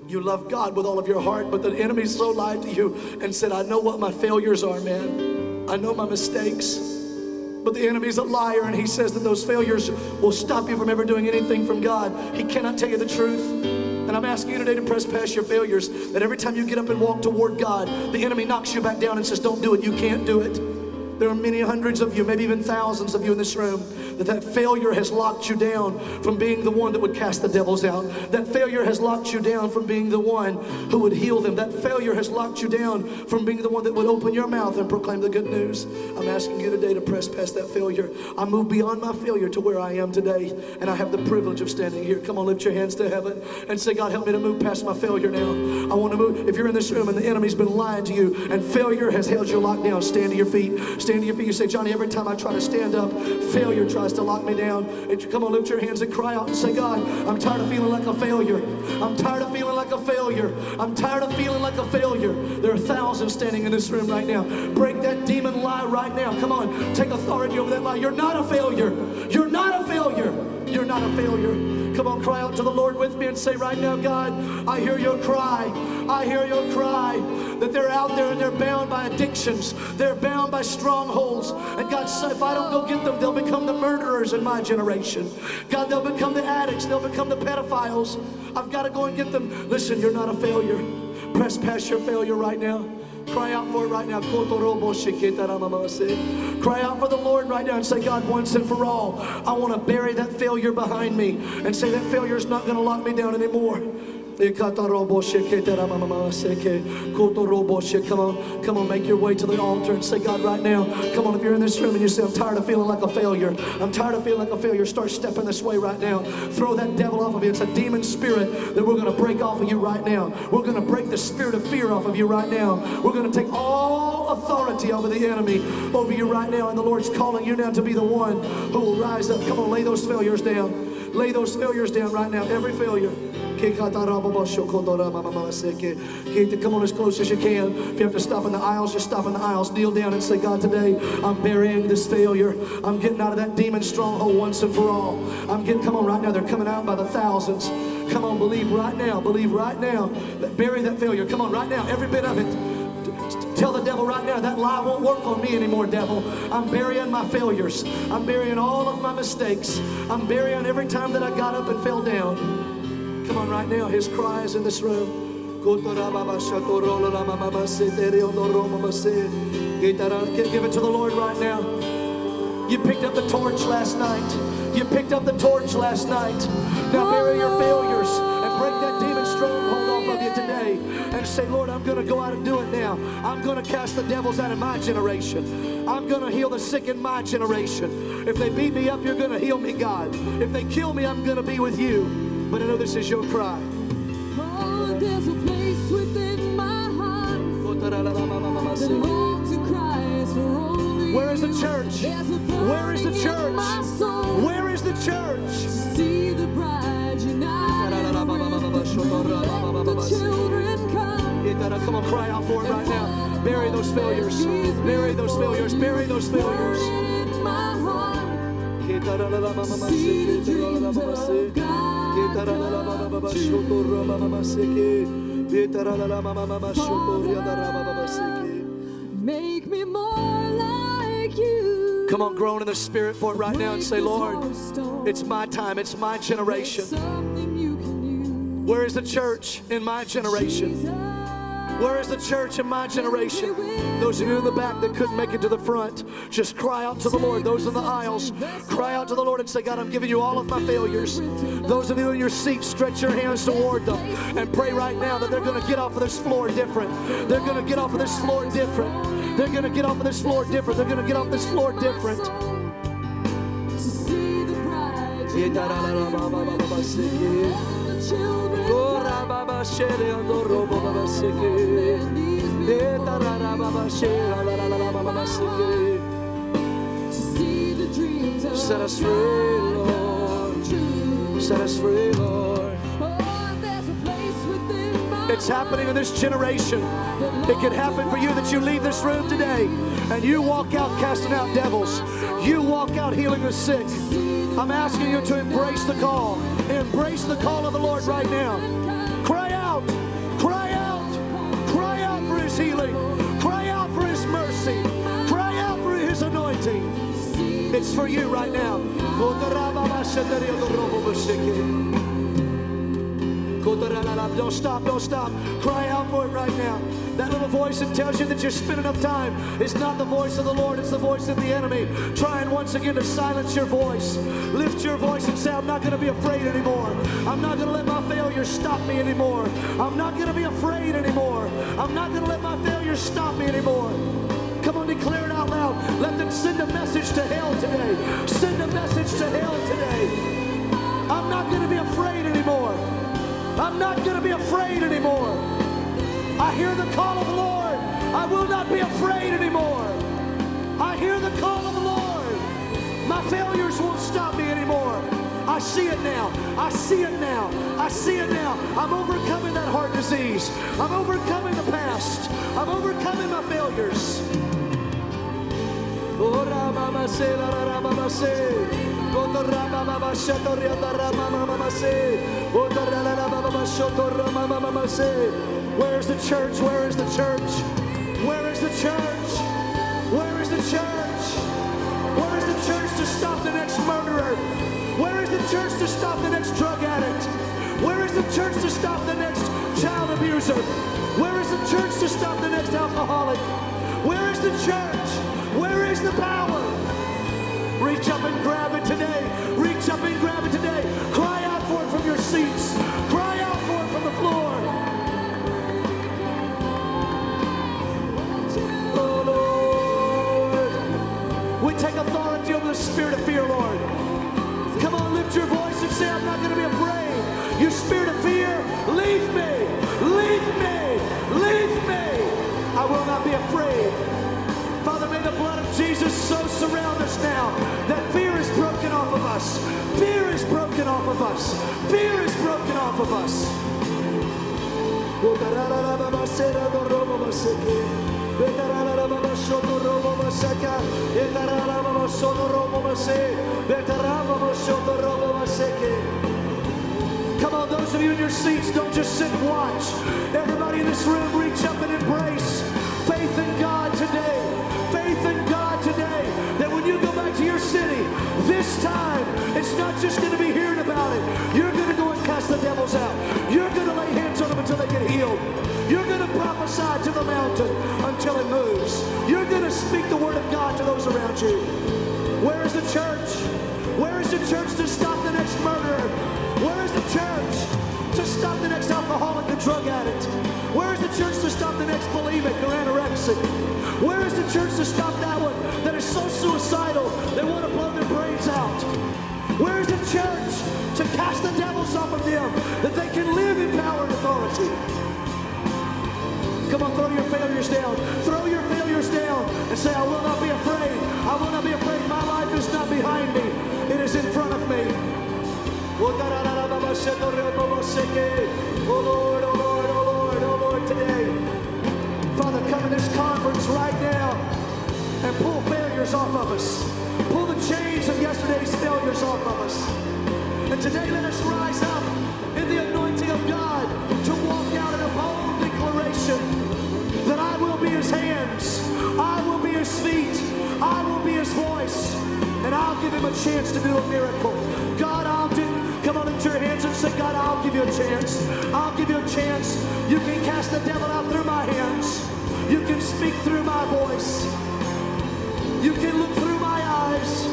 You love God with all of your heart, but the enemy so lied to you and said, I know what my failures are, man. I know my mistakes. But the enemy's a liar, and he says that those failures will stop you from ever doing anything from God. He cannot tell you the truth. I'm asking you today to press past your failures. That every time you get up and walk toward God, the enemy knocks you back down and says, Don't do it. You can't do it. There are many hundreds of you, maybe even thousands of you in this room, that that failure has locked you down from being the one that would cast the devils out. That failure has locked you down from being the one who would heal them. That failure has locked you down from being the one that would open your mouth and proclaim the good news. I'm asking you today to press past that failure. I move beyond my failure to where I am today, and I have the privilege of standing here. Come on, lift your hands to heaven and say, God, help me to move past my failure now. I want to move. If you're in this room and the enemy's been lying to you and failure has held you locked down, stand to your feet. Stand to your feet. You say, Johnny, every time I try to stand up, failure tries to lock me down. And come on, lift your hands and cry out and say, God, I'm tired of feeling like a failure. I'm tired of feeling like a failure. I'm tired of feeling like a failure. There are thousands standing in this room right now. Break that demon lie right now. Come on, take authority over that lie. You're not a failure. You're not a failure. You're not a failure. Come on, cry out to the Lord with me and say, right now, God, I hear your cry. I hear your cry that they're out there and they're bound by addictions. They're bound by strongholds. And God said, if I don't go get them, they'll become the murderers in my generation. God, they'll become the addicts. They'll become the pedophiles. I've got to go and get them. Listen, you're not a failure. Press past your failure right now. Cry out for it right now. Cry out for the Lord right now and say, God, once and for all, I want to bury that failure behind me and say that failure is not going to lock me down anymore. Come on, come on, make your way to the altar and say, God, right now, come on, if you're in this room and you say, I'm tired of feeling like a failure, I'm tired of feeling like a failure, start stepping this way right now. Throw that devil off of you. It's a demon spirit that we're going to break off of you right now. We're going to break the spirit of fear off of you right now. We're going to take all authority over the enemy over you right now, and the Lord's calling you now to be the one who will rise up. Come on, lay those failures down. Lay those failures down right now. Every failure. Come on as close as you can. If you have to stop in the aisles, just stop in the aisles. Kneel down and say, God, today I'm burying this failure. I'm getting out of that demon stronghold once and for all. I'm getting, come on, right now. They're coming out by the thousands. Come on, believe right now. Believe right now. That bury that failure. Come on, right now. Every bit of it. Tell the devil right now that lie won't work on me anymore, devil. I'm burying my failures. I'm burying all of my mistakes. I'm burying every time that I got up and fell down. Come on, right now. His cry is in this room. Give it to the Lord right now. You picked up the torch last night. You picked up the torch last night. Now bury your failures and break that demon stronghold off of you today. And say, Lord, I'm going to go out and do it now. I'm going to cast the devils out of my generation. I'm going to heal the sick in my generation. If they beat me up, you're going to heal me, God. If they kill me, I'm going to be with you. But I know this is your cry. Oh, there's a place within my heart that longs and cries for only Where is the church? Where is the burning in my church? Where is the church? to see the bride united in red. Let children Now, come on, cry out for it right now. Bury those failures. Bury those failures. Bury those failures. Make me more like you. Come on, groan in the spirit for it right now and say, Lord, it's my time, it's my generation. Where is the church in my generation? Where is the church in my generation? Those of you in the back that couldn't make it to the front, just cry out to the Lord. Those in the aisles, cry out to the Lord and say, God, I'm giving you all of my failures. Those of you in your seats, stretch your hands toward them and pray right now that they're going to get off of this floor different. They're going to get off of this floor different. They're going to get off of this floor different. They're going to get off this floor different. To see the bride you and the children to see the dreams of Set us free, Lord. Set us free, Lord. Oh, there's a place within my It's happening in this generation. It could happen for you that you leave this room today and you walk out casting out devils. You walk out healing the sick. I'm asking you to embrace the call. Embrace the call of the Lord right now. Cry out. Cry out. Cry out for his healing. Cry out for his mercy. Cry out for his anointing. It's for you right now. Don't stop, don't stop. Cry out for it right now. That little voice that tells you that you're spending up time is not the voice of the Lord, it's the voice of the enemy. Trying once again to silence your voice. Lift your voice and say, I'm not going to be afraid anymore. I'm not going to let my failures stop me anymore. I'm not going to be afraid anymore. I'm not going to let my failures stop me anymore. Come on, declare it out loud. Let them send a message to hell today. Send a message to hell today. I'm not going to be afraid anymore. I'm not going to be afraid anymore. I hear the call of the Lord. I will not be afraid anymore. I hear the call of the Lord. My failures won't stop me anymore. I see it now. I see it now. I see it now. I'm overcoming that heart disease. I'm overcoming the past. I'm overcoming my failures. Oh. Oh. Oh, se. Where's the church? Where is the church? Where is the church? Where is the church? Where is the church to stop the next murderer? Where is the church to stop the next drug addict? Where is the church to stop the next child abuser? Where is the church to stop the next alcoholic? Where is the church? Where is the power? Reach up and grab it today. Reach up and grab it today. Cry out for it from your seats. Spirit of fear, Lord. Come on, lift your voice and say, I'm not going to be afraid. Your spirit of fear, leave me. Leave me. Leave me. I will not be afraid. Father, may the blood of Jesus so surround us now that fear is broken off of us. Fear is broken off of us. Fear is broken off of us. Come on, those of you in your seats, don't just sit and watch. Everybody in this room, reach up and embrace faith in God today. Faith in God today. That when you go back to your city, this time, it's not just going to be hearing about it. You're going to go and cast the devils out. You're going to lay hands on them until they get healed. You're going to prophesy to the mountain until it moves. You're going to speak the word of God to those around you. Where is the church? Where is the church to stop the next murderer? Where is the church to stop the next alcoholic and drug addict? Where is the church to stop the next bulimic or anorexic? Where is the church to stop that one that is so suicidal they want to blow their brains out? Where is the church to cast the devils off of them that they can live in power and authority? Come on, throw your failures down. Throw your failures down and say, I will not be afraid. I will not be afraid. My life is not behind me. It is in front of me. Oh Lord, oh Lord, oh Lord, oh Lord, today. Father, come in this conference right now and pull failures off of us. Pull the chains of yesterday's failures off of us. And today let us rise up in the anointing of God his hands, I will be his feet, I will be his voice, and I'll give him a chance to do a miracle. God, I'll do. Come on, lift your hands and say, God, I'll give you a chance. I'll give you a chance. You can cast the devil out through my hands. You can speak through my voice. You can look through my eyes.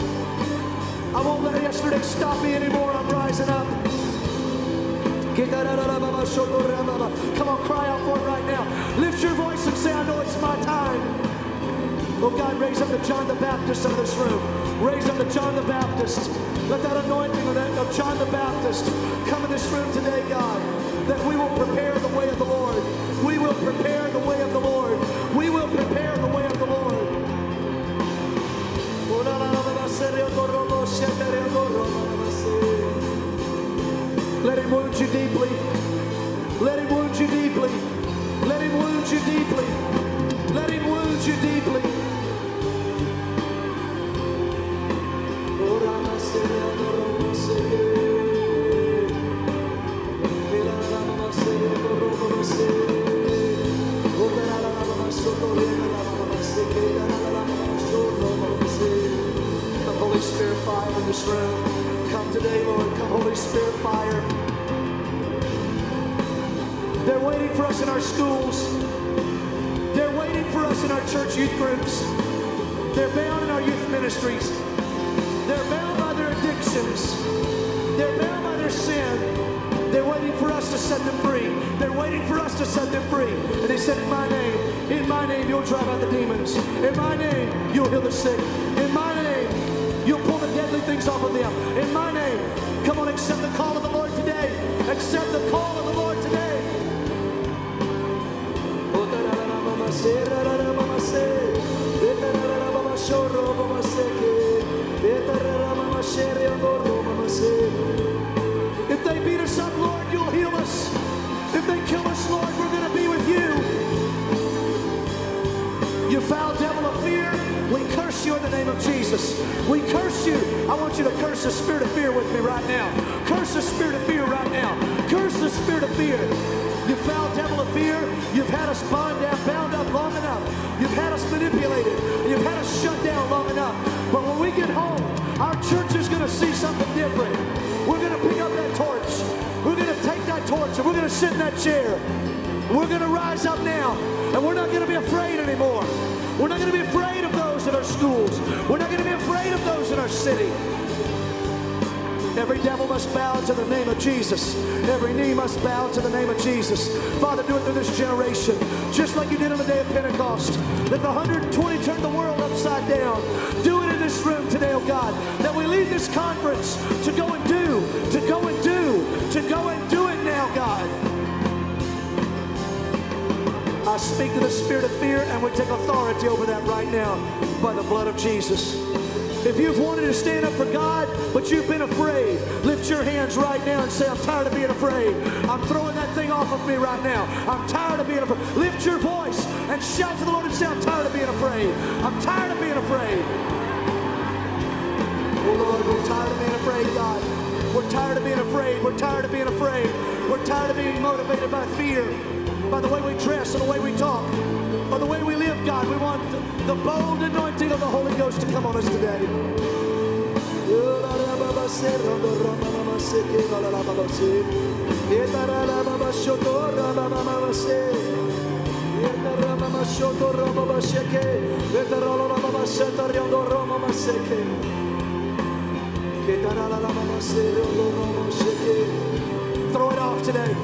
I won't let yesterday stop me anymore. I'm rising up. Come on, cry out for it right now. Lift your voice and say, I know it's my time. Oh God, raise up the John the Baptist in this room. Raise up the John the Baptist. Let that anointing of, that, of John the Baptist come in this room today, God. That we will prepare the way of the Lord. We will prepare the way of the Lord. We will prepare the way of the Lord. Let him wound you deeply. Let him wound you deeply. Let him wound you deeply. Let him wound you deeply. The Holy Spirit fire in this room. Today, Lord. Come, Holy Spirit fire. They're waiting for us in our schools. They're waiting for us in our church youth groups. They're bound in our youth ministries. They're bound by their addictions. They're bound by their sin. They're waiting for us to set them free. They're waiting for us to set them free. And they said, In my name, in my name, you'll drive out the demons. In my name, you'll heal the sick. Things off of them. In my name, come on, accept the call of the Lord today. Accept the call of the Lord today. If they beat us up, Lord, you'll heal us. If they kill us, Lord, you in the name of Jesus. We curse you. I want you to curse the spirit of fear with me right now. Curse the spirit of fear right now. Curse the spirit of fear. You foul devil of fear, you've had us bound down, bound up long enough. You've had us manipulated. You've had us shut down long enough. But when we get home, our church is going to see something different. We're going to pick up that torch. We're going to take that torch and we're going to sit in that chair. We're going to rise up now, and we're not going to be afraid anymore. We're not going to be afraid of those in our schools. We're not going to be afraid of those in our city. Every devil must bow to the name of Jesus. Every knee must bow to the name of Jesus. Father, do it through this generation, just like you did on the day of Pentecost. That the 120 turned the world upside down. Do it in this room today, oh God. That we leave this conference to go and do, to go and do, to go and do it now, God. I speak to the spirit of fear and we take authority over that right now by the blood of Jesus. If you've wanted to stand up for God, but you've been afraid, lift your hands right now and say, I'm tired of being afraid. I'm throwing that thing off of me right now. I'm tired of being afraid. Lift your voice and shout to the Lord and say, I'm tired of being afraid. I'm tired of being afraid. Oh Lord, we're tired of being afraid, God. We're tired of being afraid. We're tired of being afraid. We're tired of being motivated by fear, by the way we dress and the way we talk, or the way we live, God. We want the bold anointing of the Holy Ghost to come on us today. Throw it off today.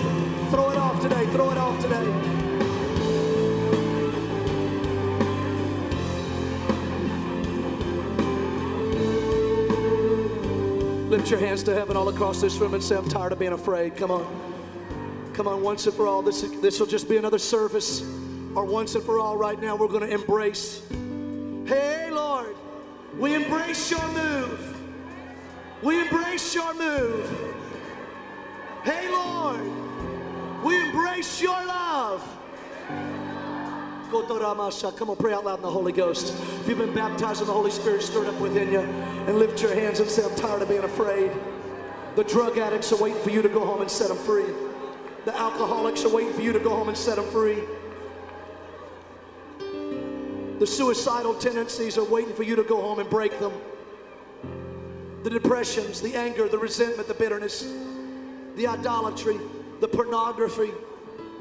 Throw it off today. Throw it off today. Lift your hands to heaven all across this room and say, I'm tired of being afraid. Come on. Come on, once and for all. This, this will just be another service. Or once and for all, right now, we're going to embrace. Hey, Lord, we embrace your move. We embrace your move. Hey, Lord, we embrace your love. Come on, pray out loud in the Holy Ghost. If you've been baptized in the Holy Spirit, stir it up within you and lift your hands and say, I'm tired of being afraid. The drug addicts are waiting for you to go home and set them free. The alcoholics are waiting for you to go home and set them free. The suicidal tendencies are waiting for you to go home and break them. The depressions, the anger, the resentment, the bitterness, the idolatry, the pornography.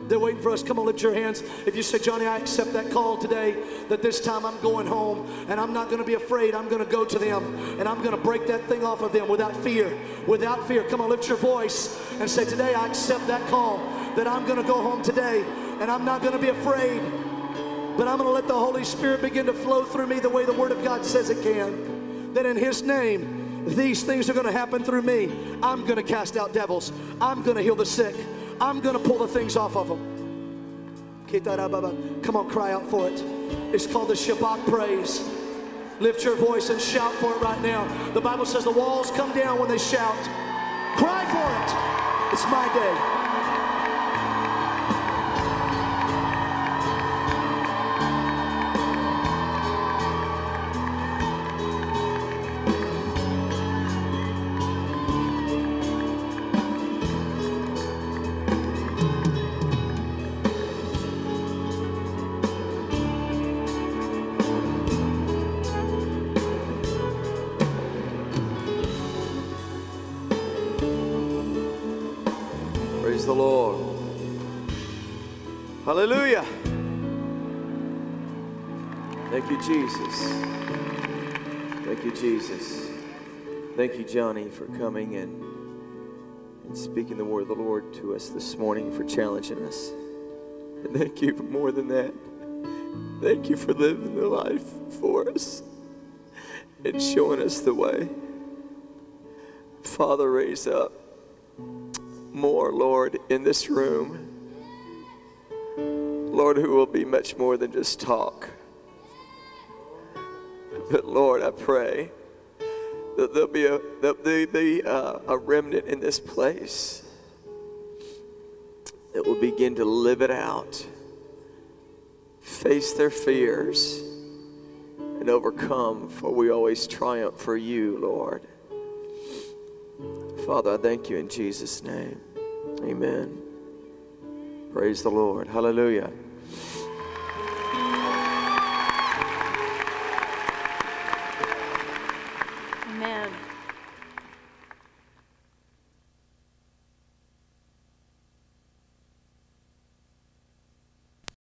They're waiting for us. Come on, lift your hands. If you say, Johnny, I accept that call today, that this time I'm going home and I'm not going to be afraid. I'm going to go to them and I'm going to break that thing off of them without fear. Without fear. Come on, lift your voice and say, Today I accept that call that I'm going to go home today and I'm not going to be afraid. But I'm going to let the Holy Spirit begin to flow through me the way the Word of God says it can. That in His name, these things are going to happen through me. I'm going to cast out devils. I'm going to heal the sick. I'm going to pull the things off of them. Come on, cry out for it. It's called the Shabach praise. Lift your voice and shout for it right now. The Bible says the walls come down when they shout. Cry for it. It's my day. Jesus. Thank you, Jesus. Thank you, Johnny, for coming and, and speaking the word of the Lord to us this morning, for challenging us. And thank you for more than that. Thank you for living the life for us and showing us the way. Father, raise up more, Lord, in this room. Lord, who will be much more than just talk. But Lord, I pray that there'll be a, that be a, uh, a remnant in this place that will begin to live it out, face their fears, and overcome, for we always triumph for you, Lord. Father, I thank you in Jesus' name. Amen. Praise the Lord. Hallelujah. Amen.